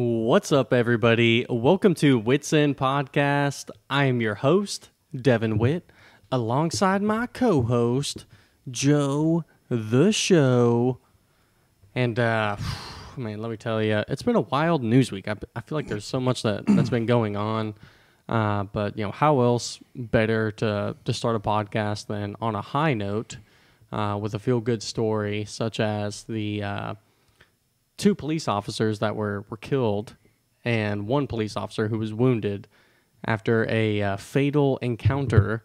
What's up, everybody? Welcome to Witts End Podcast. I am your host, Devin Witt, alongside my co host, Joe the Show. And, uh, man, let me tell you, it's been a wild news week. I, I feel like there's so much that, that's been going on. Uh, but, you know, how else better to, to start a podcast than on a high note uh, with a feel good story, such as the. Two police officers that were, were killed and one police officer who was wounded after a uh, fatal encounter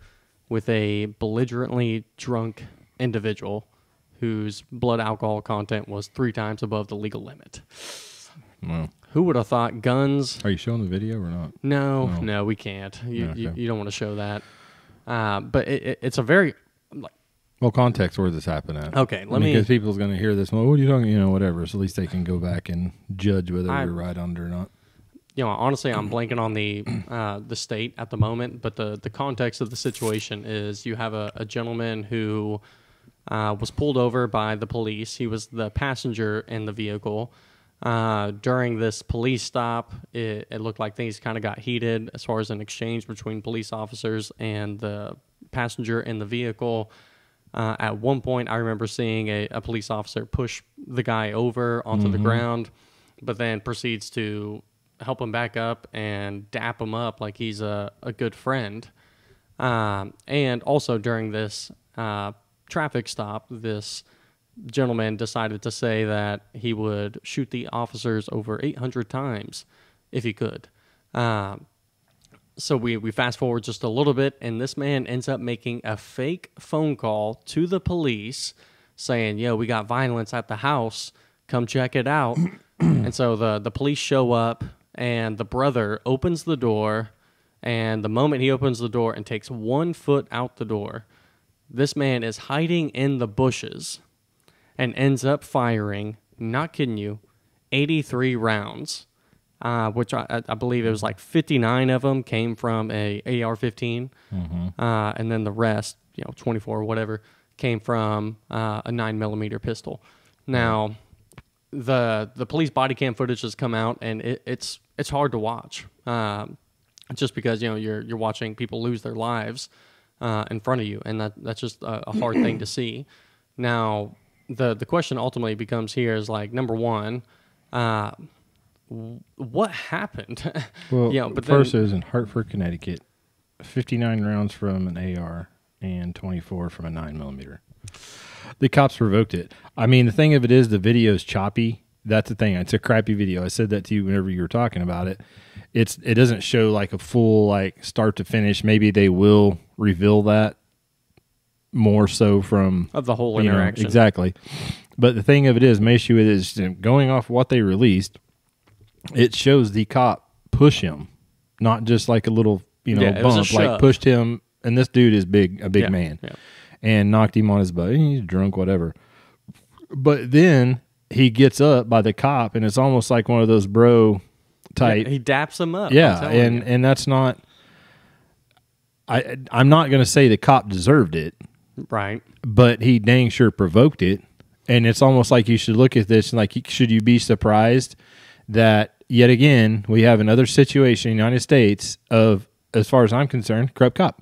with a belligerently drunk individual whose blood alcohol content was three times above the legal limit. Wow. Who would have thought guns? Are you showing the video or not? No, No. no, we can't. You, Okay. you, you don't want to show that. Uh, but it, it, it's a very Well, context where this happened at. okay. Let me because people's going to hear this. Well, what are you talking? You know, whatever. So at least they can go back and judge whether I- you're right on it or not. you know, honestly, I'm blanking on the uh, the state at the moment, but the the context of the situation is you have a, a gentleman who uh, was pulled over by the police. He was the passenger in the vehicle. Uh, during this police stop, it, it looked like things kind of got heated as far as an exchange between police officers and the passenger in the vehicle. Uh, at one point, I remember seeing a, a police officer push the guy over onto the ground, but then proceeds to help him back up and dap him up like he's a, a good friend. Um, and also during this uh, traffic stop, this gentleman decided to say that he would shoot the officers over 800 times if he could. Um, so we, we fast forward just a little bit, and this man ends up making a fake phone call to the police saying, Yo, we got violence at the house. Come check it out. and so the, the police show up, and the brother opens the door. And the moment he opens the door and takes one foot out the door, this man is hiding in the bushes and ends up firing, not kidding you, 83 rounds, uh, which I, I- believe it was like 59 of them came from a AR-15, uh, and then the rest, you know, 24 or whatever, came from uh, a nine millimeter pistol. Now, the the police body cam footage has come out, and it, it's it's hard to watch, um, just because you know you're you're watching people lose their lives uh, in front of you, and that that's just a, a hard thing to see. Now, the the question ultimately becomes here is like number one, uh, what happened? Well, know, but first then, it was in Hartford, Connecticut. 59 rounds from an AR and 24 from a 9 millimeter. The cops revoked it. I mean, the thing of it is, the video is choppy. That's the thing. It's a crappy video. I said that to you whenever you were talking about it. It's it doesn't show like a full like start to finish. Maybe they will reveal that more so from of the whole you know, interaction, exactly. But the thing of it is, my issue is going off what they released. It shows the cop push him, not just like a little you know Yeah, it was a bump, like pushed him. And this dude is big, a big Yeah, man, yeah. and knocked him on his butt. He's drunk, whatever. But then he gets up by the cop, and it's almost like one of those bro type He daps him up. Yeah, and you. and that's not. I I'm not going to say the cop deserved it, right. but he dang sure provoked it. And it's almost like you should look at this and like, should you be surprised that yet again we have another situation in the United States of, as far as I'm concerned, corrupt cop.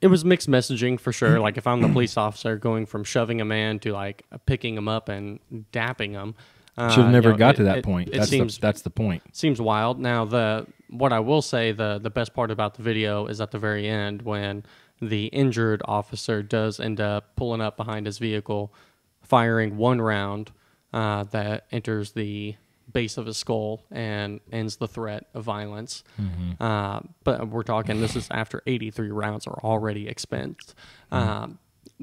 it was mixed messaging for sure. Like if I'm the police officer going from shoving a man to like picking him up and dapping him, uh, Should have never you know, got it- to that it- point. It that's seems the, that's the point. seems wild. Now the what I will say the the best part about the video is at the very end when the injured officer does end up pulling up behind his vehicle, firing one round uh, that enters the base of his skull and ends the threat of violence. Uh, but we're talking this is after 83 rounds are already expensed. Um,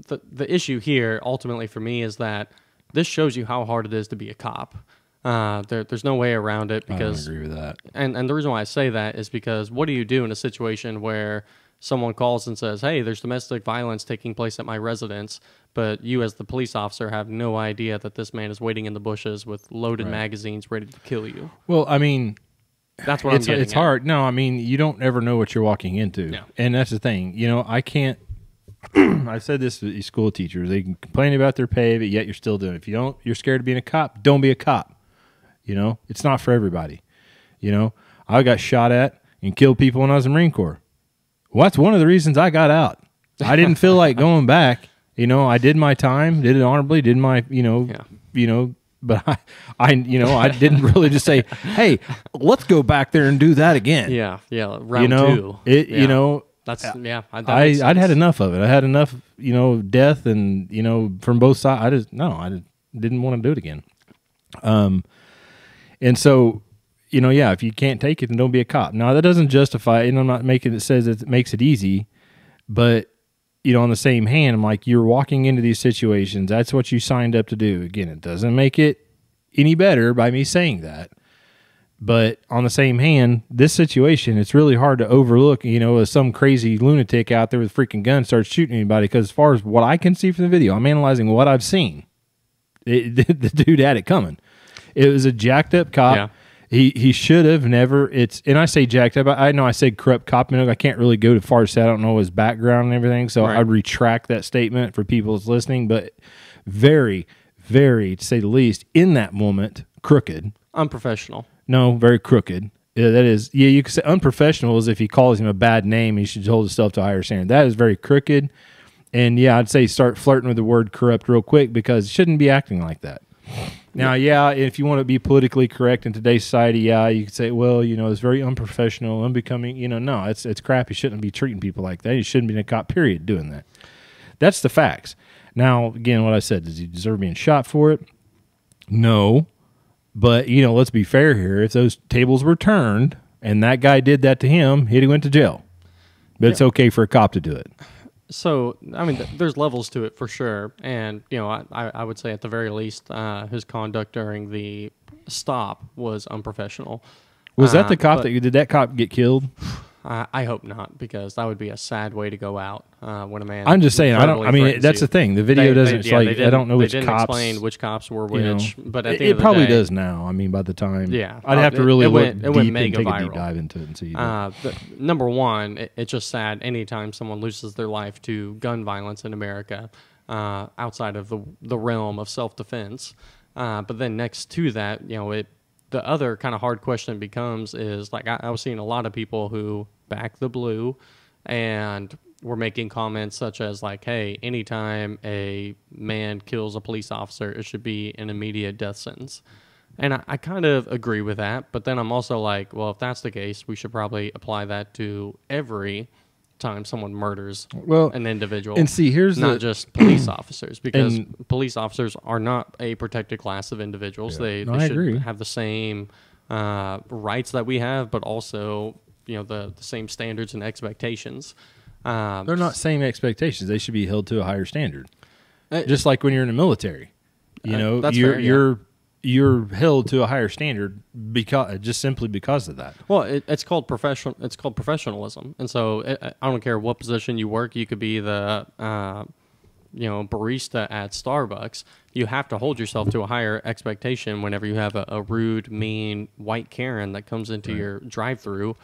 the the issue here ultimately for me is that this shows you how hard it is to be a cop. Uh, there, there's no way around it because I agree with that. and and the reason why I say that is because what do you do in a situation where someone calls and says, "Hey, there's domestic violence taking place at my residence," but you as the police officer have no idea that this man is waiting in the bushes with loaded Right. magazines ready to kill you. Well, I mean, That's what it's it's hard. No, I mean you don't ever know what you're walking into, Yeah. and that's the thing. You know, I can't. I've said this to these school teachers. They can complain about their pay, but yet you're still doing. it. If you don't, you're scared of being a cop. Don't be a cop. You know, it's not for everybody. You know, I got shot at and killed people when I was in the Marine Corps. Well, that's one of the reasons I got out. I didn't feel like going back. You know, I did my time, did it honorably, did my, you know, Yeah. you know, but I, I, you know, I didn't really just say, "Hey, let's go back there and do that again." Yeah, yeah. Round you know, two. it, Yeah. you know, That's yeah. I, that I, I'd had enough of it. I had enough, you know, death and you know from both sides. I just no, I didn't want to do it again. Um, and so, you know, yeah, if you can't take it, then don't be a cop. Now that doesn't justify, and I'm not making it says it makes it easy, but you know, on the same hand, I'm like, you're walking into these situations. That's what you signed up to do. Again, it doesn't make it any better by me saying that. But on the same hand, this situation, it's really hard to overlook, you know, as some crazy lunatic out there with a freaking gun starts shooting anybody. Because as far as what I can see from the video, I'm analyzing what I've seen. It, the dude had it coming. It was a jacked up cop. Yeah. He he should have never. It's and I say jacked up. I, I know I said corrupt cop. I can't really go to far to say I don't know his background and everything. So Right. I'd retract that statement for people that's listening. But very, very to say the least, in that moment, crooked. unprofessional. No, very crooked. Yeah, that is, yeah, you could say unprofessional is if he calls him a bad name, he should hold himself to a higher standard. That is very crooked. And yeah, I'd say start flirting with the word corrupt real quick because shouldn't be acting like that. Now, yeah, if you want to be politically correct in today's society, yeah, you could say, well, you know, it's very unprofessional, unbecoming. You know, no, it's it's crap. You shouldn't be treating people like that. You shouldn't be in a cop. Period. Doing that. That's the facts. Now, again, what I said, does he deserve being shot for it? No. But, you know, let's be fair here. If those tables were turned and that guy did that to him, he'd have went to jail. But it's okay for a cop to do it. So I mean, th- there's levels to it for sure, and you know, I, I would say at the very least, uh, his conduct during the stop was unprofessional. Was that Uh, the cop but that you did that cop get killed? I, I hope not, because that would be a sad way to go out uh, when a man. I'm just saying. I don't. I mean, that's you. the thing. The video They- they- doesn't. it's yeah, like I don't know they which cops. explain which cops were you know. which, but at it, the it end the probably day, does now. I mean, by the time, Yeah. I'd have to it- really it look went- it went and take a deep dive into it and see. Uh, number one, it, it's just sad anytime someone loses their life to gun violence in America uh, outside of the, the realm of self defense. Uh, but then next to that, you know, it the other kind of hard question becomes is like I, I was seeing a lot of people who back the blue and were making comments such as like, "Hey, anytime a man kills a police officer, it should be an immediate death sentence." And I, I kind of agree with that, but then I'm also like, well, if that's the case, we should probably apply that to every time someone murders Well, an individual. and see, here's not the- just police officers, because And- police officers are not a protected class of individuals. They, No, they should agree. have the same uh, rights that we have, but also you know the, the same standards and expectations. Um, They're not same expectations. They should be held to a higher standard. Uh, Just like when you're in the military, you Uh, know, that's you're fair, yeah. you're you're held to a higher standard because just simply because of that. Well, it, it's called professional. It's called professionalism, and so it, I don't care what position you work. You could be the, uh, you know, barista at Starbucks. You have to hold yourself to a higher expectation whenever you have a, a rude, mean white Karen that comes into your drive-through,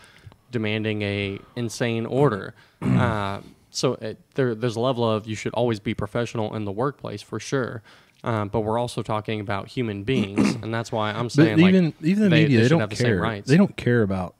demanding a insane order. uh, so it, there, there's a level of you should always be professional in the workplace for sure. Um, but we're also talking about human beings, and that's why I'm saying even like, even the they, media, they, they, don't have the same care. rights. They don't care about.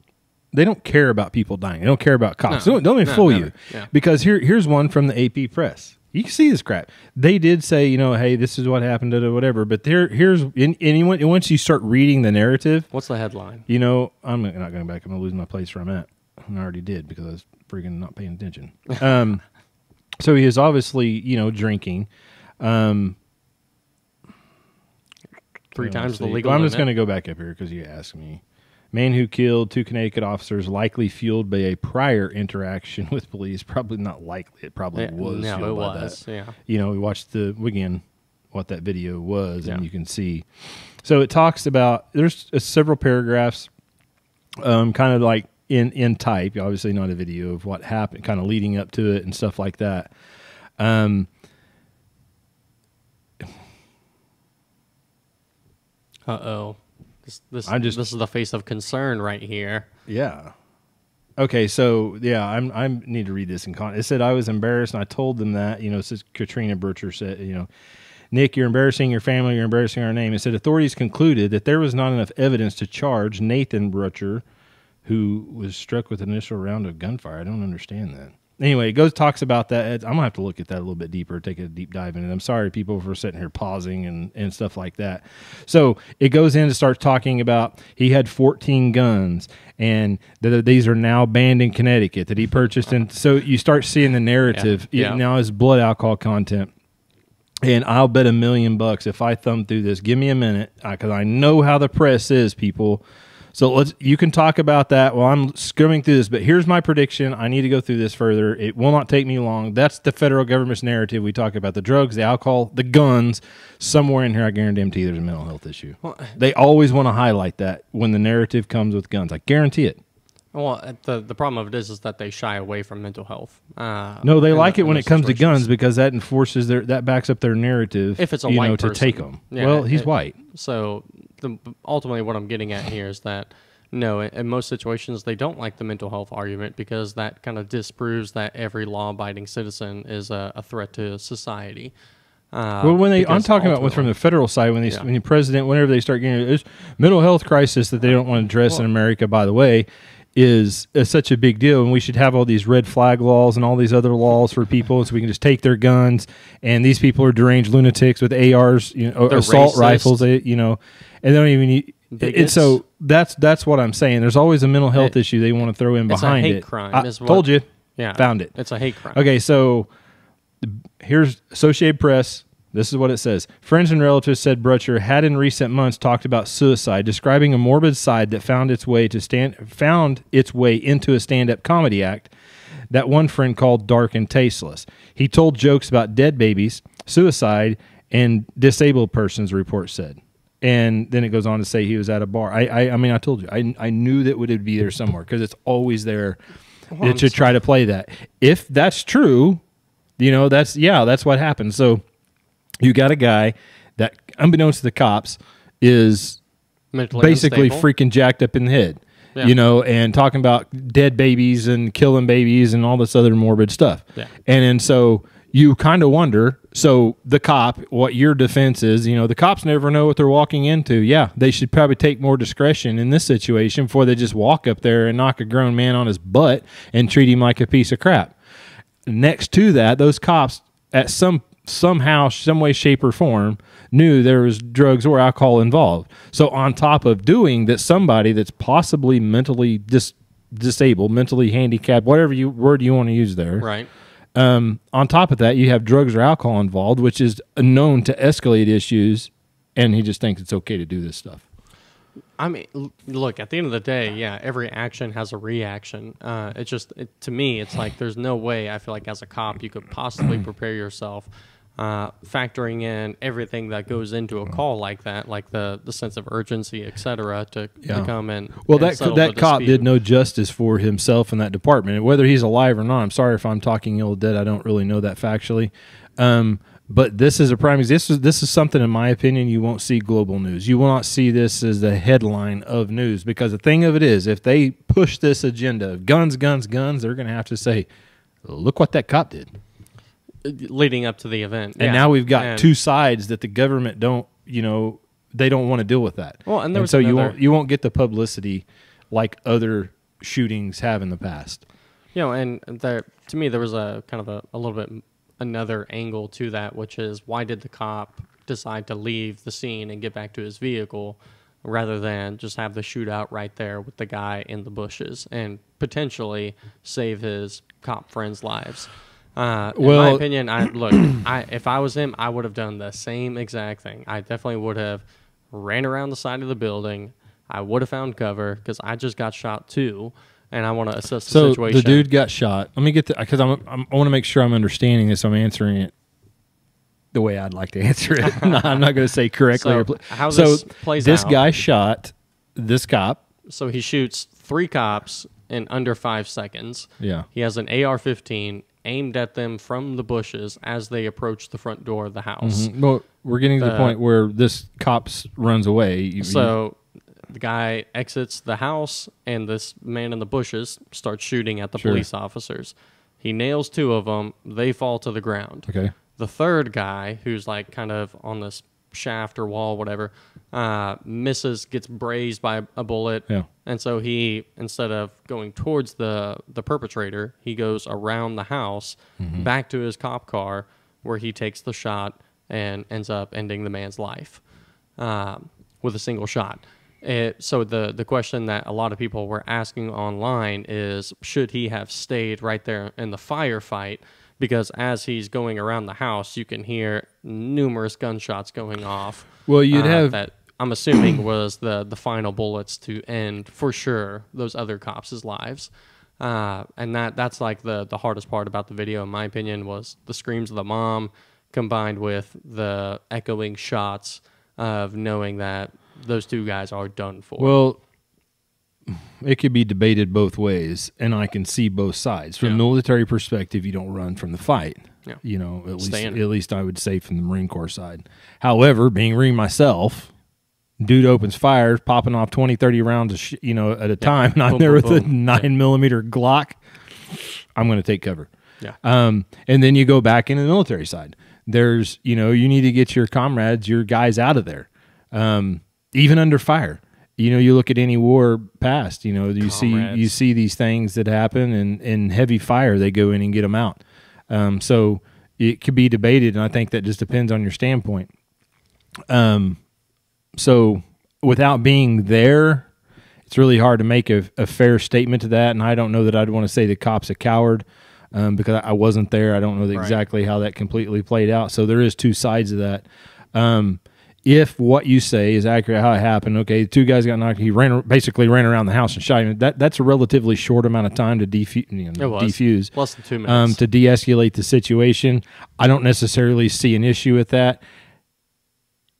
They don't care about people dying. They don't care about cops. No. don't, don't let me No, fool never. you. Yeah. Because here here's one from the AP press. You can see this crap. They did say, you know, hey, this is what happened to whatever. But there, here's and you- once you start reading the narrative, What's the headline? you know, I'm not going back. I'm going to lose my place where I'm at. And I already did because I was freaking not paying attention. Um, so he is obviously, you know, drinking. Um, Three times the legal Well, I'm just going to go back up here because you asked me. Man who killed two Connecticut officers, likely fueled by a prior interaction with police. Probably not likely. It probably Yeah, was. no, it was. That. Yeah. You know, we watched the again what that video was, and you can see. So it talks about there's uh, several paragraphs, um, kind of like in in type. Obviously, not a video of what happened, kind of leading up to it and stuff like that. Um, Uh oh. This this I'm just- this is the face of concern right here. Yeah. Okay, so yeah, I'm I need to read this in con. It said I was embarrassed, and I told them that you know. Says Katrina Brutcher said you know, Nick, you're embarrassing your family, you're embarrassing our name. It said authorities concluded that there was not enough evidence to charge Nathan Brutcher, who was struck with an initial round of gunfire. I don't understand that. Anyway, it goes talks about that. I'm gonna have to look at that a little bit deeper, take a deep dive into it. I'm sorry, people, for sitting here pausing and, and stuff like that. So it goes in to start talking about he had 14 guns and that these are now banned in Connecticut that he purchased, and so you start seeing the narrative Yeah. Yeah. now is blood alcohol content. And I'll bet a million bucks if I thumb through this. Give me a minute, because I know how the press is, people. So let's. You can talk about that while I'm skimming through this. But here's my prediction. I need to go through this further. It will not take me long. That's the federal government's narrative. We talk about the drugs, the alcohol, the guns. Somewhere in here, I guarantee there's a mental health issue. They always want to highlight that when the narrative comes with guns. I guarantee it. Well, uh, the the problem of it is is that they shy away from mental health. Uh, No, they like the- it when it comes to guns because that enforces their that backs up their narrative. If it's a you white know, to take them. Yeah, well, he's it- white. So the, ultimately, what I'm getting at here is that no, in, in most situations, they don't like the mental health argument because that kind of disproves that every law-abiding citizen is a, a threat to society. Uh, Well, when they, I'm talking about from the federal side, when they, Yeah. when the president, whenever they start getting this mental health crisis that they don't want to address in America, by the way, is, is such a big deal, and we should have all these red flag laws and all these other laws for people, so we can just take their guns. And these people are deranged lunatics with ARs, you know, They're assault racist. rifles, they, you know, and they don't even. need- And so that's that's what I'm saying. There's always a mental health It- issue they want to throw in it's a behind hate it. crime I what- told you, yeah, found it. It's a hate crime. Okay, so here's Associated Press. This is what it says. Friends and relatives said Brutcher had in recent months talked about suicide, describing a morbid side that found its way to stand found its way into a stand-up comedy act that one friend called dark and tasteless. He told jokes about dead babies, suicide, and disabled persons. Report said. And then it goes on to say he was at a bar. I, I, I mean, I told you, I, I knew that would be there somewhere because it's always there Well, to try to play that. If that's true, you know, that's yeah, that's what happened. So you got a guy that, unbeknownst to the cops, is Mentally basically unstable. freaking jacked up in the head. Yeah. You know, and talking about dead babies and killing babies and all this other morbid stuff. Yeah. And and so you kind of wonder. So the cop, what your defense is, you know, the cops never know what they're walking into. Yeah, they should probably take more discretion in this situation before they just walk up there and knock a grown man on his butt and treat him like a piece of crap. Next to that, those cops at some somehow, some way, shape, or form knew there was drugs or alcohol involved. So on top of doing that, somebody that's possibly mentally dis- disabled, mentally handicapped, whatever you word you want to use there, right. um, on top of that, you have drugs or alcohol involved, which is known to escalate issues, and he just thinks it's okay to do this stuff. I mean, look. At the end of the day, yeah, every action has a reaction. Uh, it's just it, to me, it's like there's no way I feel like as a cop you could possibly prepare yourself, uh, factoring in everything that goes into a call like that, like the the sense of urgency, et cetera, to, Yeah. to come in. Well, and that that cop dispute. did no justice for himself in that department, whether he's alive or not. I'm sorry if I'm talking ill dead. I don't really know that factually. Um, but this is a prime. This is this is something, in my opinion, you won't see global news. You will not see this as the headline of news because the thing of it is, if they push this agenda of guns, guns, guns, they're going to have to say, "Look what that cop did." Leading up to the event. And yeah. now we've got And- two sides that the government don't, you know, they don't want to deal with that. Well, and there was so you won't you won't get the publicity like other shootings have in the past. You know, and there to me there was a kind of a, a little bit another angle to that, which is why did the cop decide to leave the scene and get back to his vehicle rather than just have the shootout right there with the guy in the bushes and potentially save his cop friends' lives. Uh, in my opinion, I look. I if I was him, I would have done the same exact thing. I definitely would have ran around the side of the building. I would have found cover because I just got shot too, and I want to assess the So situation. the dude got shot. Let me get the because I'm, I'm I want to make sure I'm understanding this. I'm answering it the way I'd like to answer it. no, I'm not going to say correctly. So, or pl- how so this plays out. this out- guy shot this cop. So he shoots three cops in under five seconds. Yeah. He has an AR-15 aimed at them from the bushes as they approach the front door of the house. Mm, Well, we're getting to the The- point where this cops runs away. You- So the guy exits the house, and this man in the bushes starts shooting at the Sure. police officers. He nails two of them. They fall to the ground. okay. The third guy, who's like kind of on this shaft or wall, whatever, uh, misses, gets grazed by a bullet, Yeah. and so he instead of going towards the the perpetrator, he goes around the house Mm-hmm. back to his cop car, where he takes the shot and ends up ending the man's life um, with a single shot. It, so the the question that a lot of people were asking online is should he have stayed right there in the firefight because as he's going around the house you can hear numerous gunshots going off Well, you'd uh, have- that I'm assuming was the the final bullets to end for sure those other cops' lives. Uh, and that that's like the the hardest part about the video in my opinion was the screams of the mom combined with the echoing shots of knowing that those two guys are done for. Well, it could be debated both ways, and I can see both sides. From Yeah. a military perspective, you don't run from the fight. Yeah. You know, at least Stay in it. at least I would say from the Marine Corps side. However, being Marine myself, dude opens fire, popping off 20, 30 rounds, of sh- you know, at a time, and I'm Boom, there boom, with a boom. nine millimeter Glock. I'm going to take cover. yeah. Um, and then you go back into the military side. There's, you know, you need to get your comrades, your guys out of there, um, even under fire. You know, you look at any war past. You know, you see you see these things that happen, and in heavy fire, they go in and get them out. Um, so it could be debated, and I think that just depends on your standpoint. Um, so without being there, it's really hard to make a, a fair statement to that. And I don't know that I'd want to say the cop's a coward um, because I wasn't there. I don't know Right. exactly how that completely played out. So there is two sides of that. Um, if what you say is accurate, how it happened, okay, two guys got knocked. He ran basically ran around the house and shot him. That that's a relatively short amount of time to defuse. You know, It was defuse less than two um, minutes. to de-escalate the situation. I don't necessarily see an issue with that.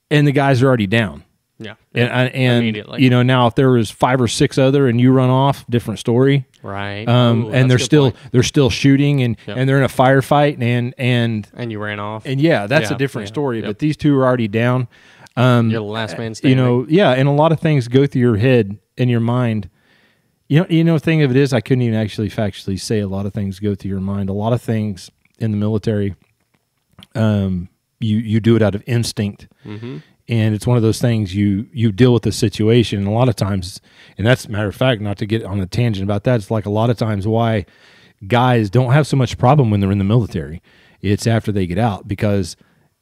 And the guys are already down. yeah, And, and, and immediately. you know, now if there was five or six other and you run off, different story. right. Um, Ooh, and they're still point. they're still shooting and, Yep. and they're in a firefight and and and you ran off. and yeah, that's Yeah, a different yeah, story. yep. But these two are already down. Um, You're the last man standing. you know, yeah, and a lot of things go through your head and your mind. You know, you know, thing of it is, I couldn't even actually factually say a lot of things go through your mind. A lot of things in the military, um, you you do it out of instinct, Mhm. and it's one of those things you you deal with the situation. And a lot of times, and that's a matter of fact, not to get on a tangent about that. It's like a lot of times why guys don't have so much problem when they're in the military. It's after they get out because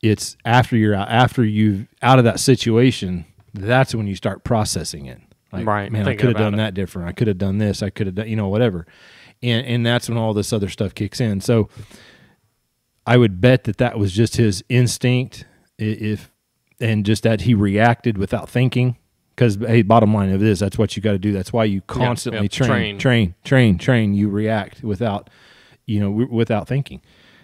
it's after you're out after you've out of that situation. That's when you start processing it. Like, Right, man, I could have done it. that different. I could have done this. I could have done, you know, whatever. And and that's when all this other stuff kicks in. So I would bet that that was just his instinct, if and just that he reacted without thinking. Because hey, bottom line of this, that's what you got to do. That's why you constantly yep, train, train. train, train, train. You react without, you know, w- without thinking,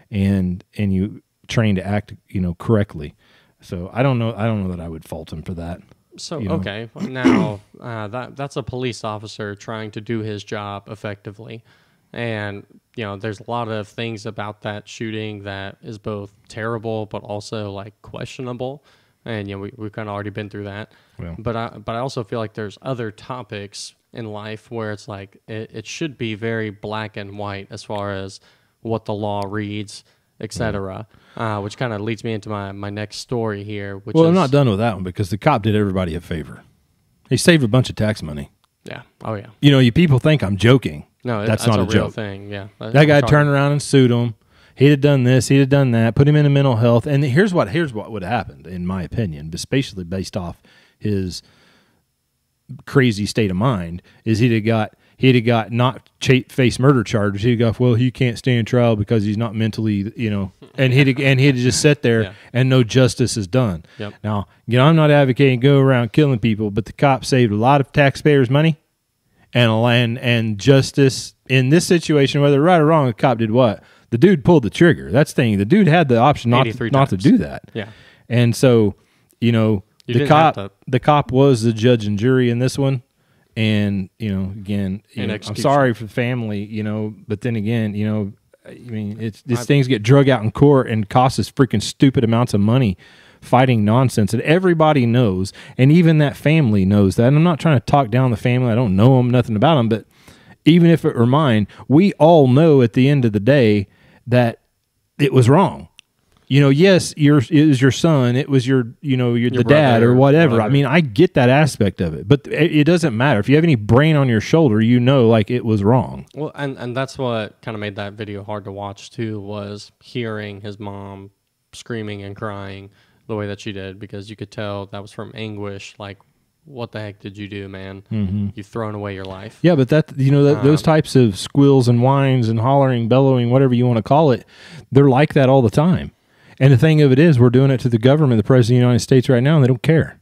and and you train to act, you know, correctly. So I don't know. I don't know that I would fault him for that. So you know. okay, now uh, that that's a police officer trying to do his job effectively, and you know there's a lot of things about that shooting that is both terrible but also like questionable, and you know we we've kind of already been through that. Well. But I but I also feel like there's other topics in life where it's like it, it should be very black and white as far as what the law reads, etc. Uh, which kind of leads me into my my next story here. Which Well, is, I'm not done with that one because the cop did everybody a favor. He saved a bunch of tax money. Yeah. Oh yeah. You know, you people think I'm joking. No, That's that's, not a, a real joke. thing. Yeah, That guy turned around and sued him. He'd have done this. He'd have done that. Put him into mental health. And here's what here's what would have happened, in my opinion, especially based off his crazy state of mind, is he'd have got he'd have got not face murder charges. He'd go, well, he can't stand trial because he's not mentally, you know, and he'd and he'd just sit there Yeah. and no justice is done. Yep. Now, you know, I'm not advocating go around killing people, but the cop saved a lot of taxpayers' money and a land and justice in this situation, whether right or wrong, the cop did what? The dude pulled the trigger. That's the thing. The dude had the option not to, not to do that. Yeah. And so, you know, You the cop the cop was the judge and jury in this one. And, you know, again, you know, I'm sorry for the family, you know, but then again, you know, I mean, it's these things get drug out in court and cost us freaking stupid amounts of money fighting nonsense that everybody knows, and even that family knows that. And I'm not trying to talk down the family. I don't know them, nothing about them, but even if it were mine, we all know at the end of the day that it was wrong. You know, yes, your it was your son, it was your you know your, Your the dad or whatever. I mean, I get that aspect of it, but it, it doesn't matter if you have any brain on your shoulder. You know, like it was wrong. Well, and and that's what kind of made that video hard to watch too was hearing his mom screaming and crying the way that she did because you could tell that was from anguish. Like, what the heck did you do, man? Mm-hmm. You've thrown away your life. Yeah, but that you know that, Um, those types of squeals and whines and hollering, bellowing, whatever you want to call it, they're like that all the time. And the thing of it is, we're doing it to the government, the president of the United States, right now, and they don't care.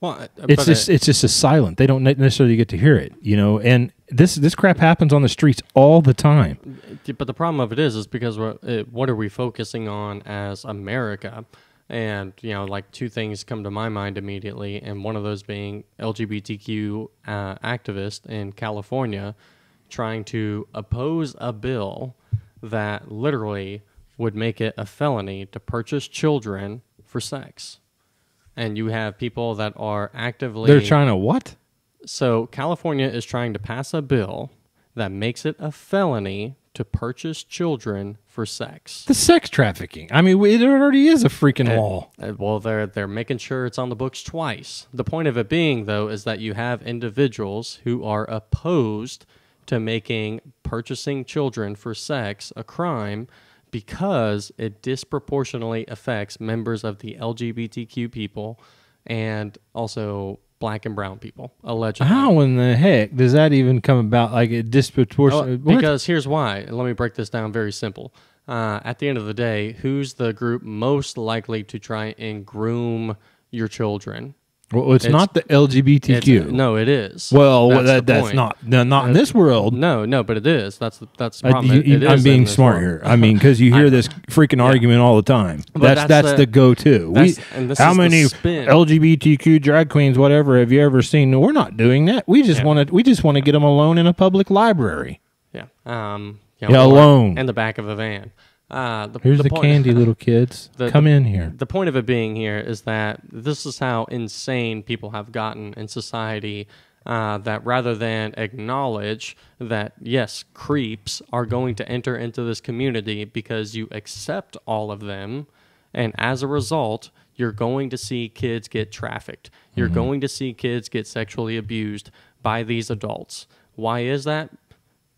Well, uh, It's just it- it's just a silent. They don't necessarily get to hear it, you know. And this this crap happens on the streets all the time. But the problem of it is, is because we're, it, what are we focusing on as America? And you know, like two things come to my mind immediately, and one of those being LGBTQ uh, activist in California trying to oppose a bill that literally would make it a felony to purchase children for sex. And you have people that are actively They're trying to what? so California is trying to pass a bill that makes it a felony to purchase children for sex. The sex trafficking. I mean, it already is a freaking law. Uh, well, they're they're making sure it's on the books twice. The point of it being, though, is that you have individuals who are opposed to making purchasing children for sex a crime because it disproportionately affects members of the LGBTQ people and also black and brown people. Allegedly, How in the heck does that even come about? Like a Oh, because here's why. Let me break this down very simple. Uh, at the end of the day, who's the group most likely to try and groom your children? Well, it's, it's- not the LGBTQ. No, it is. Well, That's that, that's not no, not in this world. No, no, but it is. That's the, that's the I, you, it, it I'm being smart world. here. I mean, because you hear this freaking argument all the time. But that's that's that's, the- the, go-to. We, that's- and this how many. LGBTQ drag queens, whatever, have you ever seen? We're not doing that. We just Yeah. want to. We just want to get them alone in a public library. Yeah. Um. you Yeah, alone. In the back of a van. Uh, the, Here's the, point- candy, little kids. The- Come the- in here. The point of it being here is that this is how insane people have gotten in society. Uh, that rather than acknowledge that yes, creeps are going to enter into this community because you accept all of them, and as a result, you're going to see kids get trafficked. You're Mm-hmm. going to see kids get sexually abused by these adults. Why is that?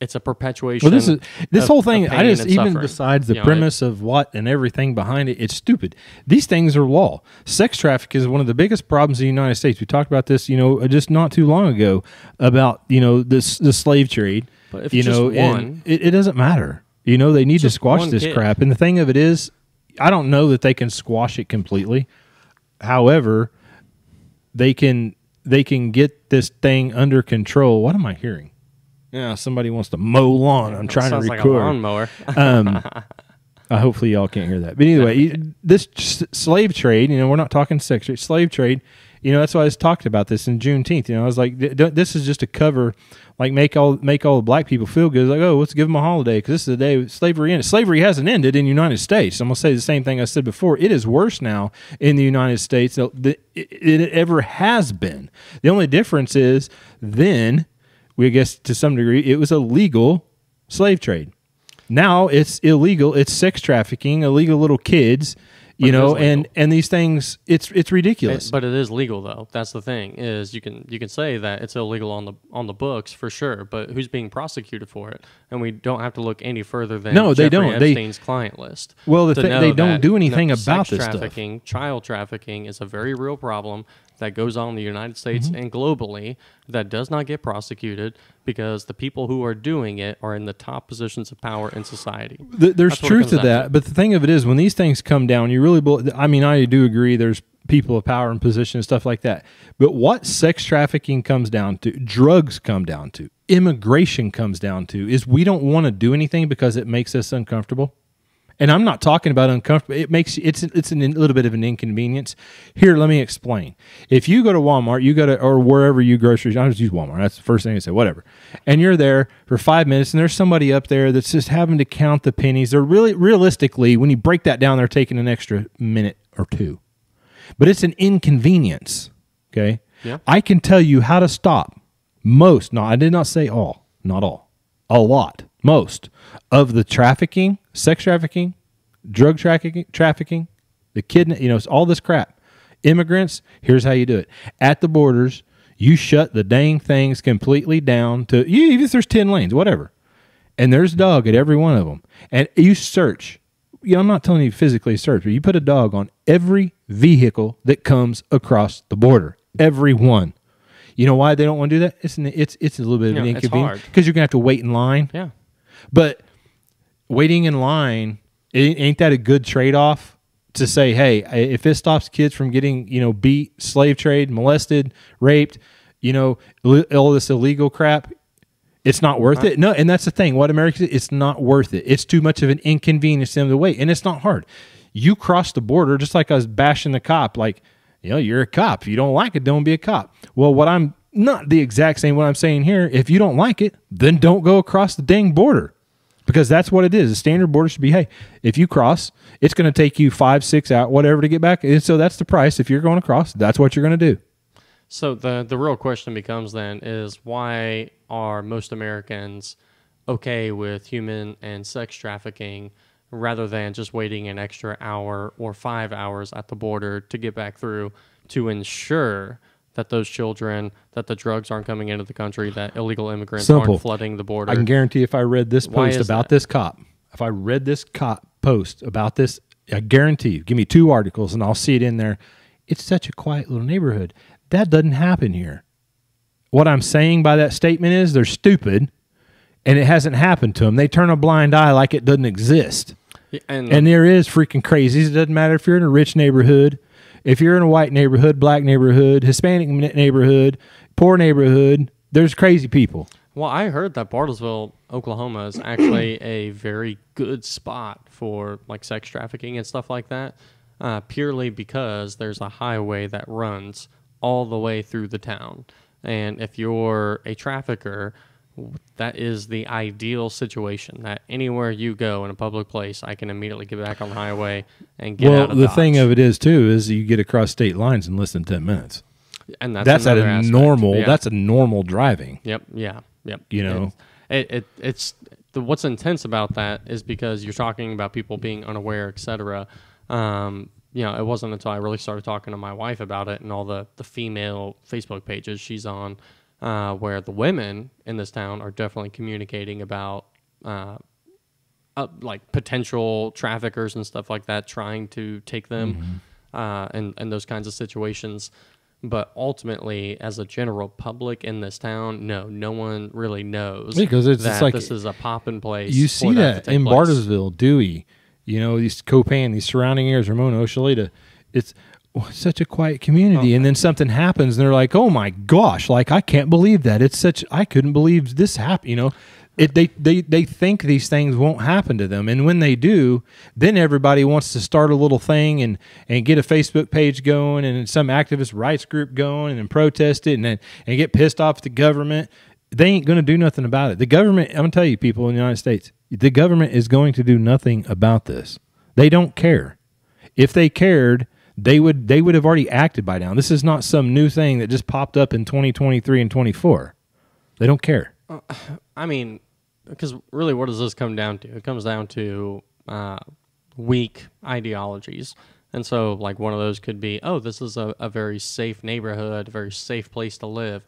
It's a perpetuation. Well, this is this of- whole thing. I just even suffering. besides the You know, it- premise of what and everything behind it, it's stupid. These things are law. Sex traffic is one of the biggest problems in the United States. We talked about this, you know, uh, just not too long ago about you know this the slave trade. But if you know, one- it, it doesn't matter. You know, they need to squash this kid. crap. And the thing of it is, I don't know that they can squash it completely. However, they can they can get this thing under control. What am I hearing? Yeah, somebody wants to mow lawn. I'm trying sounds to like a record. lawnmower. um, uh, hopefully y'all can't hear that. But anyway, this slave trade, you know, we're not talking sex trade, slave trade. You know, that's why I just talked about this in Juneteenth. You know, I was like, this is just a cover, like make all make all the black people feel good. Like, oh, let's give them a holiday because this is the day slavery ended. Slavery hasn't ended in the United States. I'm gonna say the same thing I said before. It is worse now in the United States than it ever has been. The only difference is then, we I guess to some degree, it was a legal slave trade. Now it's illegal. It's sex trafficking, illegal little kids, you But know, and and these things. It's it's ridiculous. It- but it is legal though. That's the thing is you can you can say that it's illegal on the on the books for sure, but who's being prosecuted for it? And we don't have to look any further than No, they Jeffrey don't. They- Epstein's client list. Well, the know they don't do anything no, about sex this stuff. trafficking, child trafficking is a very real problem that goes on in the United States Mm-hmm. and globally that does not get prosecuted because the people who are doing it are in the top positions of power in society. Th- there's truth to that, to. but the thing of it is, when these things come down, you really. I mean, I do agree. There's people of power and position and stuff like that. But what sex trafficking comes down to, drugs come down to, immigration comes down to, is we don't want to do anything because it makes us uncomfortable. And I'm not talking about uncomfortable. It makes it's it's a little bit of an inconvenience. Here, let me explain. If you go to Walmart, you go to or wherever you groceries. I just use Walmart. That's the first thing I say. Whatever. And you're there for five minutes, and there's somebody up there that's just having to count the pennies. They're really realistically, when you break that down, they're taking an extra minute or two. But it's an inconvenience. Okay. Yeah. I can tell you how to stop most. No, I did not say all. Not all. A lot. Most of the trafficking, sex trafficking, drug trafficking, trafficking, the kidnap, you know, it's all this crap. Immigrants, here's how you do it. At the borders, you shut the dang things completely down to you, even if there's 10 lanes, whatever. And there's a dog at every one of them. And you search. You know, I'm not telling you physically search, but you put a dog on every vehicle that comes across the border. Every one. You know why they don't want to do that? It's an, it's it's a little bit of Yeah, an inconvenience because you're gonna have to wait in line. Yeah. But waiting in line, ain't that a good trade off to say, hey, if it stops kids from getting, you know, beat, slave trade, molested, raped, you know, all this illegal crap, it's not worth it. No, and that's the thing. What America, it's not worth it. It's too much of an inconvenience to them to wait, and it's not hard. You cross the border, just like I was bashing the cop, like, you know, you're a cop. If you don't like it, don't be a cop. Well, what I'm not the exact same what I'm saying here. If you don't like it, then don't go across the dang border because that's what it is. The standard border should be, hey, if you cross, it's going to take you five, six out, whatever to get back. And so that's the price. If you're going across, that's what you're going to do. So the the real question becomes then is why are most Americans okay with human and sex trafficking rather than just waiting an extra hour or 5 hours at the border to get back through to ensure that those children that the drugs aren't coming into the country that illegal immigrants Simple. aren't flooding the border I can guarantee if I read this Why post about that? this cop, if I read this cop post about this, I guarantee you, give me two articles and I'll see it in there. It's such a quiet little neighborhood. That doesn't happen here. What I'm saying by that statement is they're stupid and it hasn't happened to them. They turn a blind eye like it doesn't exist. and, And there is freaking crazies. It doesn't matter if you're in a rich neighborhood, if you're in a white neighborhood, black neighborhood, Hispanic neighborhood, poor neighborhood. There's crazy people. Well, I heard that Bartlesville, Oklahoma is actually a very good spot for like sex trafficking and stuff like that, uh, purely because there's a highway that runs all the way through the town. And if you're a trafficker, that is the ideal situation that anywhere you go in a public place, I can immediately get back on the highway and get well, out of the Dodge. thing of it is too is you get across state lines in less than ten minutes. and that's, That's, at a aspect. normal. Yeah. That's a normal driving. Yep. Yeah. Yep. You know? it, it it's the what's intense about that is because you're talking about people being unaware, etc. Um, you know, it wasn't until I really started talking to my wife about it and all the the female Facebook pages she's on, uh, where the women in this town are definitely communicating about. Uh, uh, like potential traffickers and stuff like that trying to take them uh, and, and those kinds of situations. But ultimately, as a general public in this town, no, no one really knows Because it's- it's like- this is a popping place. You see that, that, in place. Bartlesville, Dewey, you know, these Copan, these surrounding areas, Ramona, oh, it's such a quiet community, and then something happens, and they're like, "Oh my gosh!" Like I can't believe that. It's such I couldn't believe this happened. You know, it they they they think these things won't happen to them, and when they do, then everybody wants to start a little thing and and get a Facebook page going and some activist rights group going and then protest it and then and get pissed off at the government they ain't going to do nothing about it. The government, I'm going to tell you, people in the United States, the government is going to do nothing about this. They don't care. If they cared, they would they would have already acted by now. This is not some new thing that just popped up in 2023 and 24. They don't care. I mean, because really, what does this come down to? It comes down to uh, weak ideologies. And so, like, one of those could be, oh, this is a, a very safe neighborhood, a very safe place to live.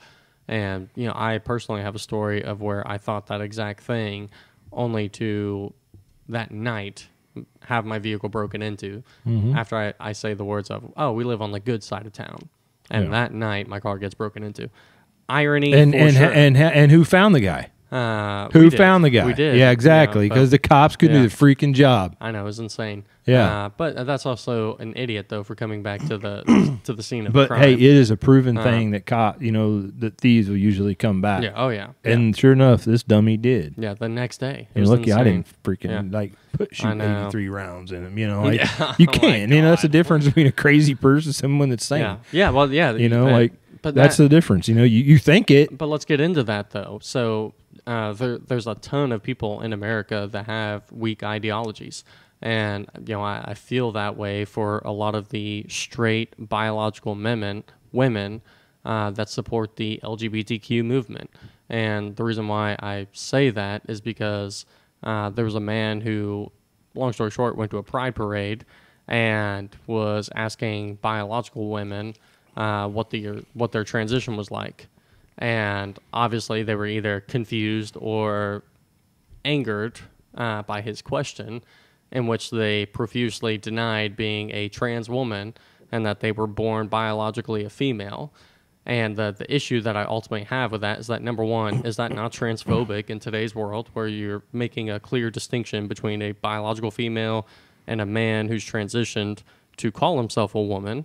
And, you know, I personally have a story of where I thought that exact thing, only to that night have my vehicle broken into mm-hmm. after I, I say the words of, oh, we live on the good side of town. And Yeah. that night, my car gets broken into. Irony And and sure. and and who found the guy? Uh, Who did. found the guy? We did. Yeah, you know, exactly. but- Because the cops couldn't yeah. do the freaking job. I know it was insane. Yeah. uh, but that's also an idiot though for coming back to the to the scene of But crime. hey, it is a proven Uh, thing that cop, you know, that thieves will usually come back. yeah, oh yeah, yeah. And sure enough, this dummy did. yeah. The next day, And lucky I didn't freaking Yeah. like put shoot I 83 rounds in him. You know, like, Yeah. you Oh can't. you know, that's the difference between a crazy person and someone that's sane. Yeah, yeah. Well, yeah. You know, but- like but that's that, the difference. You know, you, you think it. But let's get into that though. So uh, there, there's a ton of people in America that have weak ideologies, and you know I, I feel that way for a lot of the straight biological women women uh, that support the LGBTQ movement. And the reason why I say that is because uh, there was a man who long story short, went to a pride parade and was asking biological women uh, what the what their transition was like, and obviously they were either confused or angered uh, by his question, in which they profusely denied being a trans woman and that they were born biologically a female. And the, the issue that I ultimately have with that is that number one, is that not transphobic in today's world where you're making a clear distinction between a biological female and a man who's transitioned to call himself a woman?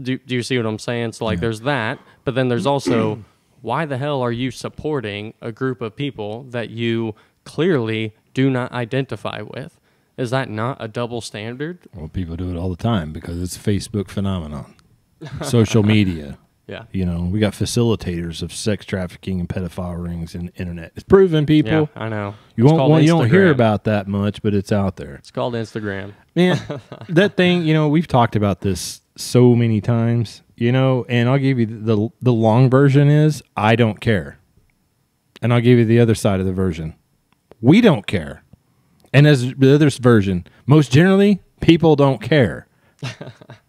Do, do you see what I'm saying? So, like, there's that, but then there's also why the hell are you supporting a group of people that you clearly do not identify with? Is that not a double standard? Well, people do it all the time because it's a Facebook phenomenon, social media. Yeah. You know, we got facilitators of sex trafficking and pedophile rings and internet. It's proven, people. Yeah, I know. You It's won't. Well, you don't hear about that much, but it's out there. It's called Instagram. Man, that thing. You know, we've talked about this so many times. You know, and I'll give you the the long version is I don't care, and I'll give you the other side of the version. We don't care, and as the other version, most generally, people don't care.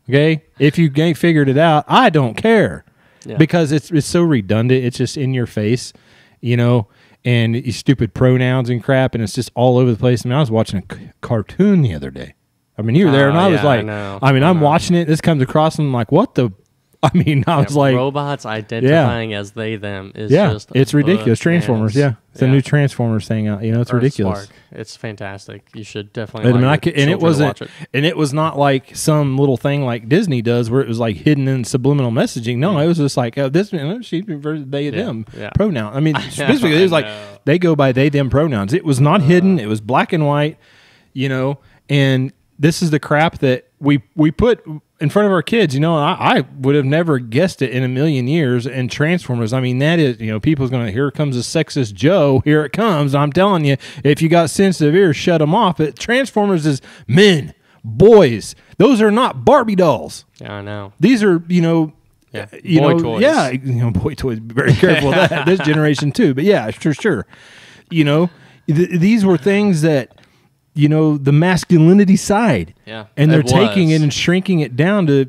Okay, if you figured it out, I don't care Yeah. because it's it's so redundant. It's just in your face, you know, and you stupid pronouns and crap, and it's just all over the place. I mean, I was watching a c- cartoon the other day. I mean, you were there, and Oh, I was yeah, I like, know. I, mean, I I'm know. watching it. This comes across, and I'm like, what the? I mean, I was like, robots identifying as they them is yeah, just it's ridiculous. Transformers, yeah, it's a new Transformers thing out. You know, it's Earth ridiculous. Spark. It's fantastic. You should definitely. And, I mean, I could, and it wasn't, it. and it was not like some little thing like Disney does, where it was like hidden in subliminal messaging. No, mm. it was just like oh, this, she versus they them pronoun. I mean, specifically, it was like they go by they them pronouns. It was not uh. hidden. It was black and white, you know. And this is the crap that we we put in front of our kids. You know, I, I would have never guessed it in a million years. And Transformers, I mean, that is, you know, people's going to, here comes a sexist Joe. Here it comes. I'm telling you, if you got sensitive ears, shut them off. But Transformers is men, boys. Those are not Barbie dolls. Yeah, I know. These are, you know, Yeah, uh, you boy know, toys. yeah, you know, boy toys. Be very careful of that. This generation too, but yeah, sure, sure. You know, th- these were things that, you know, the masculinity side. Yeah, and they're it taking it and shrinking it down to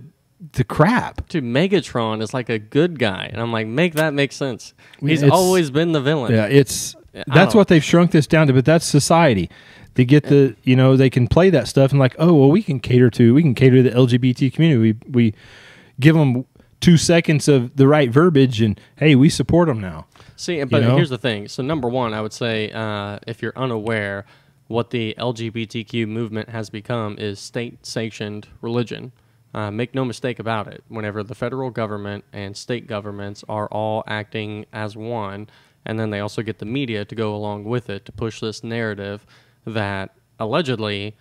to crap. Dude, Megatron is like a good guy, and I'm like, make that make sense. He's It's- always been the villain. Yeah, it's that's what they've shrunk this down to. But that's society. They get the you know they can play that stuff and like oh well we can cater to we can cater to the LGBT community. We we give them two seconds of the right verbiage and hey we support them now. See, but know? here's the thing. So, number one, I would say uh, if you're unaware, what the LGBTQ movement has become is state sanctioned religion. Uh, make no mistake about it. Whenever the federal government and state governments are all acting as one, and then they also get the media to go along with it to push this narrative that allegedly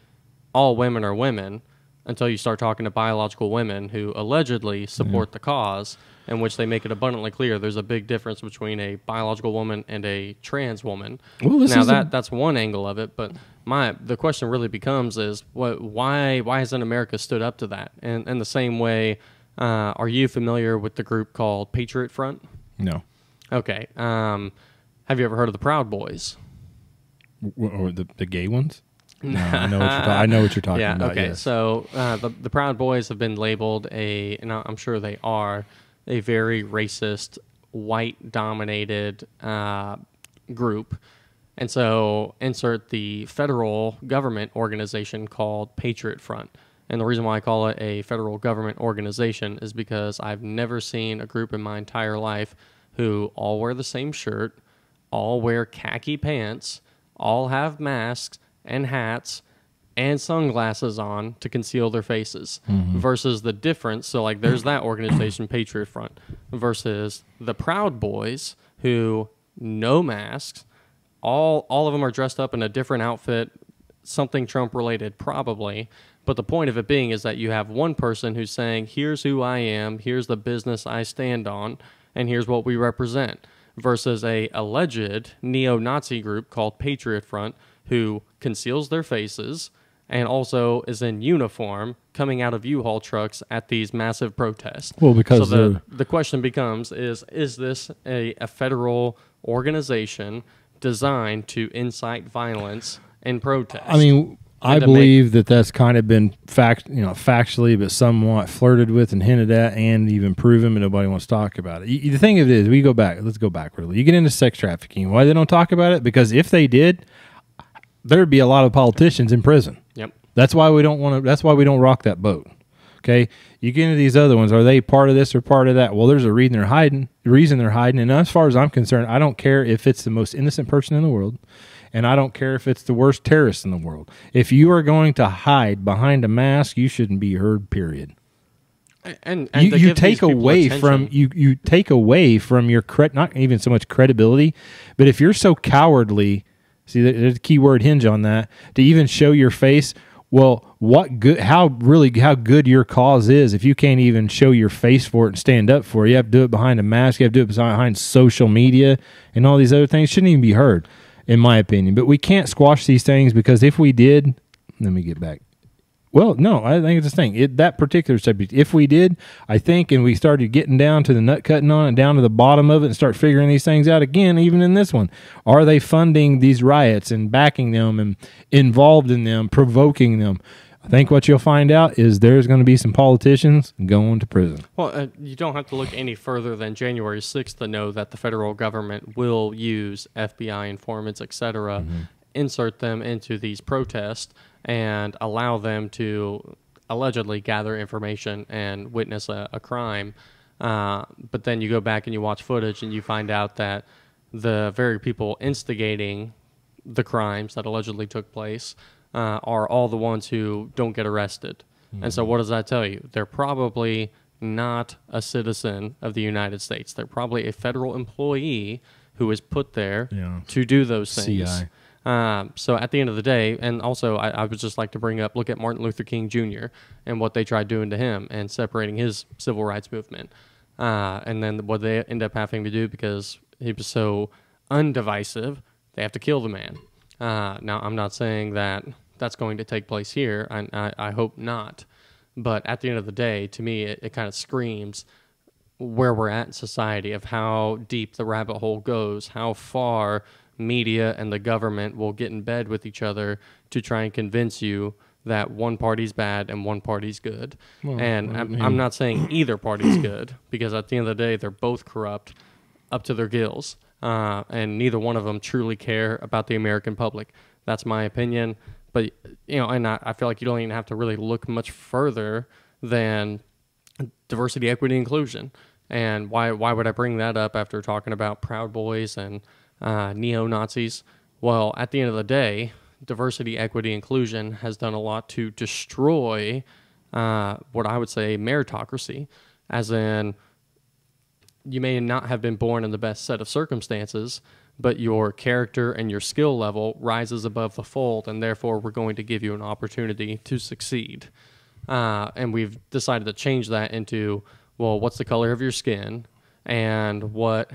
all women are women until you start talking to biological women who allegedly support the cause, in which they make it abundantly clear there's a big difference between a biological woman and a trans woman. This now that that's one angle of it, but my the question really becomes is what why why hasn't America stood up to that? And in the same way, uh, are you familiar with the group called Patriot Front? No, Okay, um, have you ever heard of the Proud Boys? W- or the the gay ones. No, I know what you're ta- I know what you're talking yeah, about. okay. yes. So uh, the the Proud Boys have been labeled a, and I'm sure they are, a very racist, white dominated uh, group. And so insert the federal government organization called Patriot Front. And the reason why I call it a federal government organization is because I've never seen a group in my entire life who all wear the same shirt, all wear khaki pants, all have masks and hats and sunglasses on to conceal their faces mm-hmm. versus the difference. So like there's that organization patriot front versus the proud boys who no masks all all of them are dressed up in a different outfit something trump related probably. But the point of it being is that you have one person who's saying here's who i am here's the business i stand on and here's what we represent versus a alleged neo-nazi group called patriot front who conceals their faces and also is in uniform coming out of U-Haul trucks at these massive protests. Well, because so the, the question becomes is is this a, a federal organization designed to incite violence and protest? I mean, I believe that that's kind of been fact, you know, factually, but somewhat flirted with and hinted at, and even proven, but nobody wants to talk about it. You- the thing of it is, we go back. Let's go backwardly. You get into sex trafficking. Why they don't talk about it? Because if they did, there'd be a lot of politicians in prison. That's why we don't want to. That's why we don't rock that boat. Okay, you get into these other ones. Are they part of this or part of that? Well, there's a reason they're hiding. The reason they're hiding. And as far as I'm concerned, I don't care if it's the most innocent person in the world, and I don't care if it's the worst terrorist in the world. If you are going to hide behind a mask, you shouldn't be heard. Period. And, and You, you take away attention- from you. You take away from your cred. Not even so much credibility, but if you're so cowardly, see, there's a key word hinge on that to even show your face. Well, what good? How really? How good your cause is if you can't even show your face for it and stand up for it. You have to do it behind a mask. You have to do it behind social media and all these other things. Shouldn't even be heard, in my opinion. But we can't squash these things because if we did, let me get back. Well, no, I think it's the thing. It, that particular subject, if we did, I think, and we started getting down to the nut cutting on it, down to the bottom of it, and start figuring these things out again, even in this one. Are they funding these riots and backing them and involved in them, provoking them? I think what you'll find out is there's going to be some politicians going to prison. Well, uh, you don't have to look any further than January 6th to know that the federal government will use FBI informants, etc., Mm-hmm. insert them into these protests and allow them to allegedly gather information and witness a, a crime. Uh, but then you go back and you watch footage and you find out that the very people instigating the crimes that allegedly took place uh, are all the ones who don't get arrested. And so, what does that tell you? They're probably not a citizen of the United States. They're probably a federal employee who is put there Yeah. to do those things. CI. Um, so at the end of the day, and also I, I would just like to bring up, look at Martin Luther King Jr. and what they tried doing to him and separating his civil rights movement, uh, and then what they end up having to do because he was so undivisive, they have to kill the man. Uh, now I'm not saying that that's going to take place here. I, I, I hope not, but at the end of the day, to me, it, it kind of screams where we're at in society of how deep the rabbit hole goes, how far media and the government will get in bed with each other to try and convince you that one party's bad and one party's good. and I'm, I'm not saying either party's good because at the end of the day, they're both corrupt up to their gills. Uh, and neither one of them truly care about the American public. That's my opinion. But, you know, and I, I feel like you don't even have to really look much further than diversity, equity, inclusion. And why why would I bring that up after talking about Proud Boys and uh, neo Nazis? Well, at the end of the day, diversity, equity, inclusion has done a lot to destroy uh, what I would say meritocracy, as in you may not have been born in the best set of circumstances, but your character and your skill level rises above the fold, and therefore we're going to give you an opportunity to succeed. Uh, and we've decided to change that into well, what's the color of your skin, and what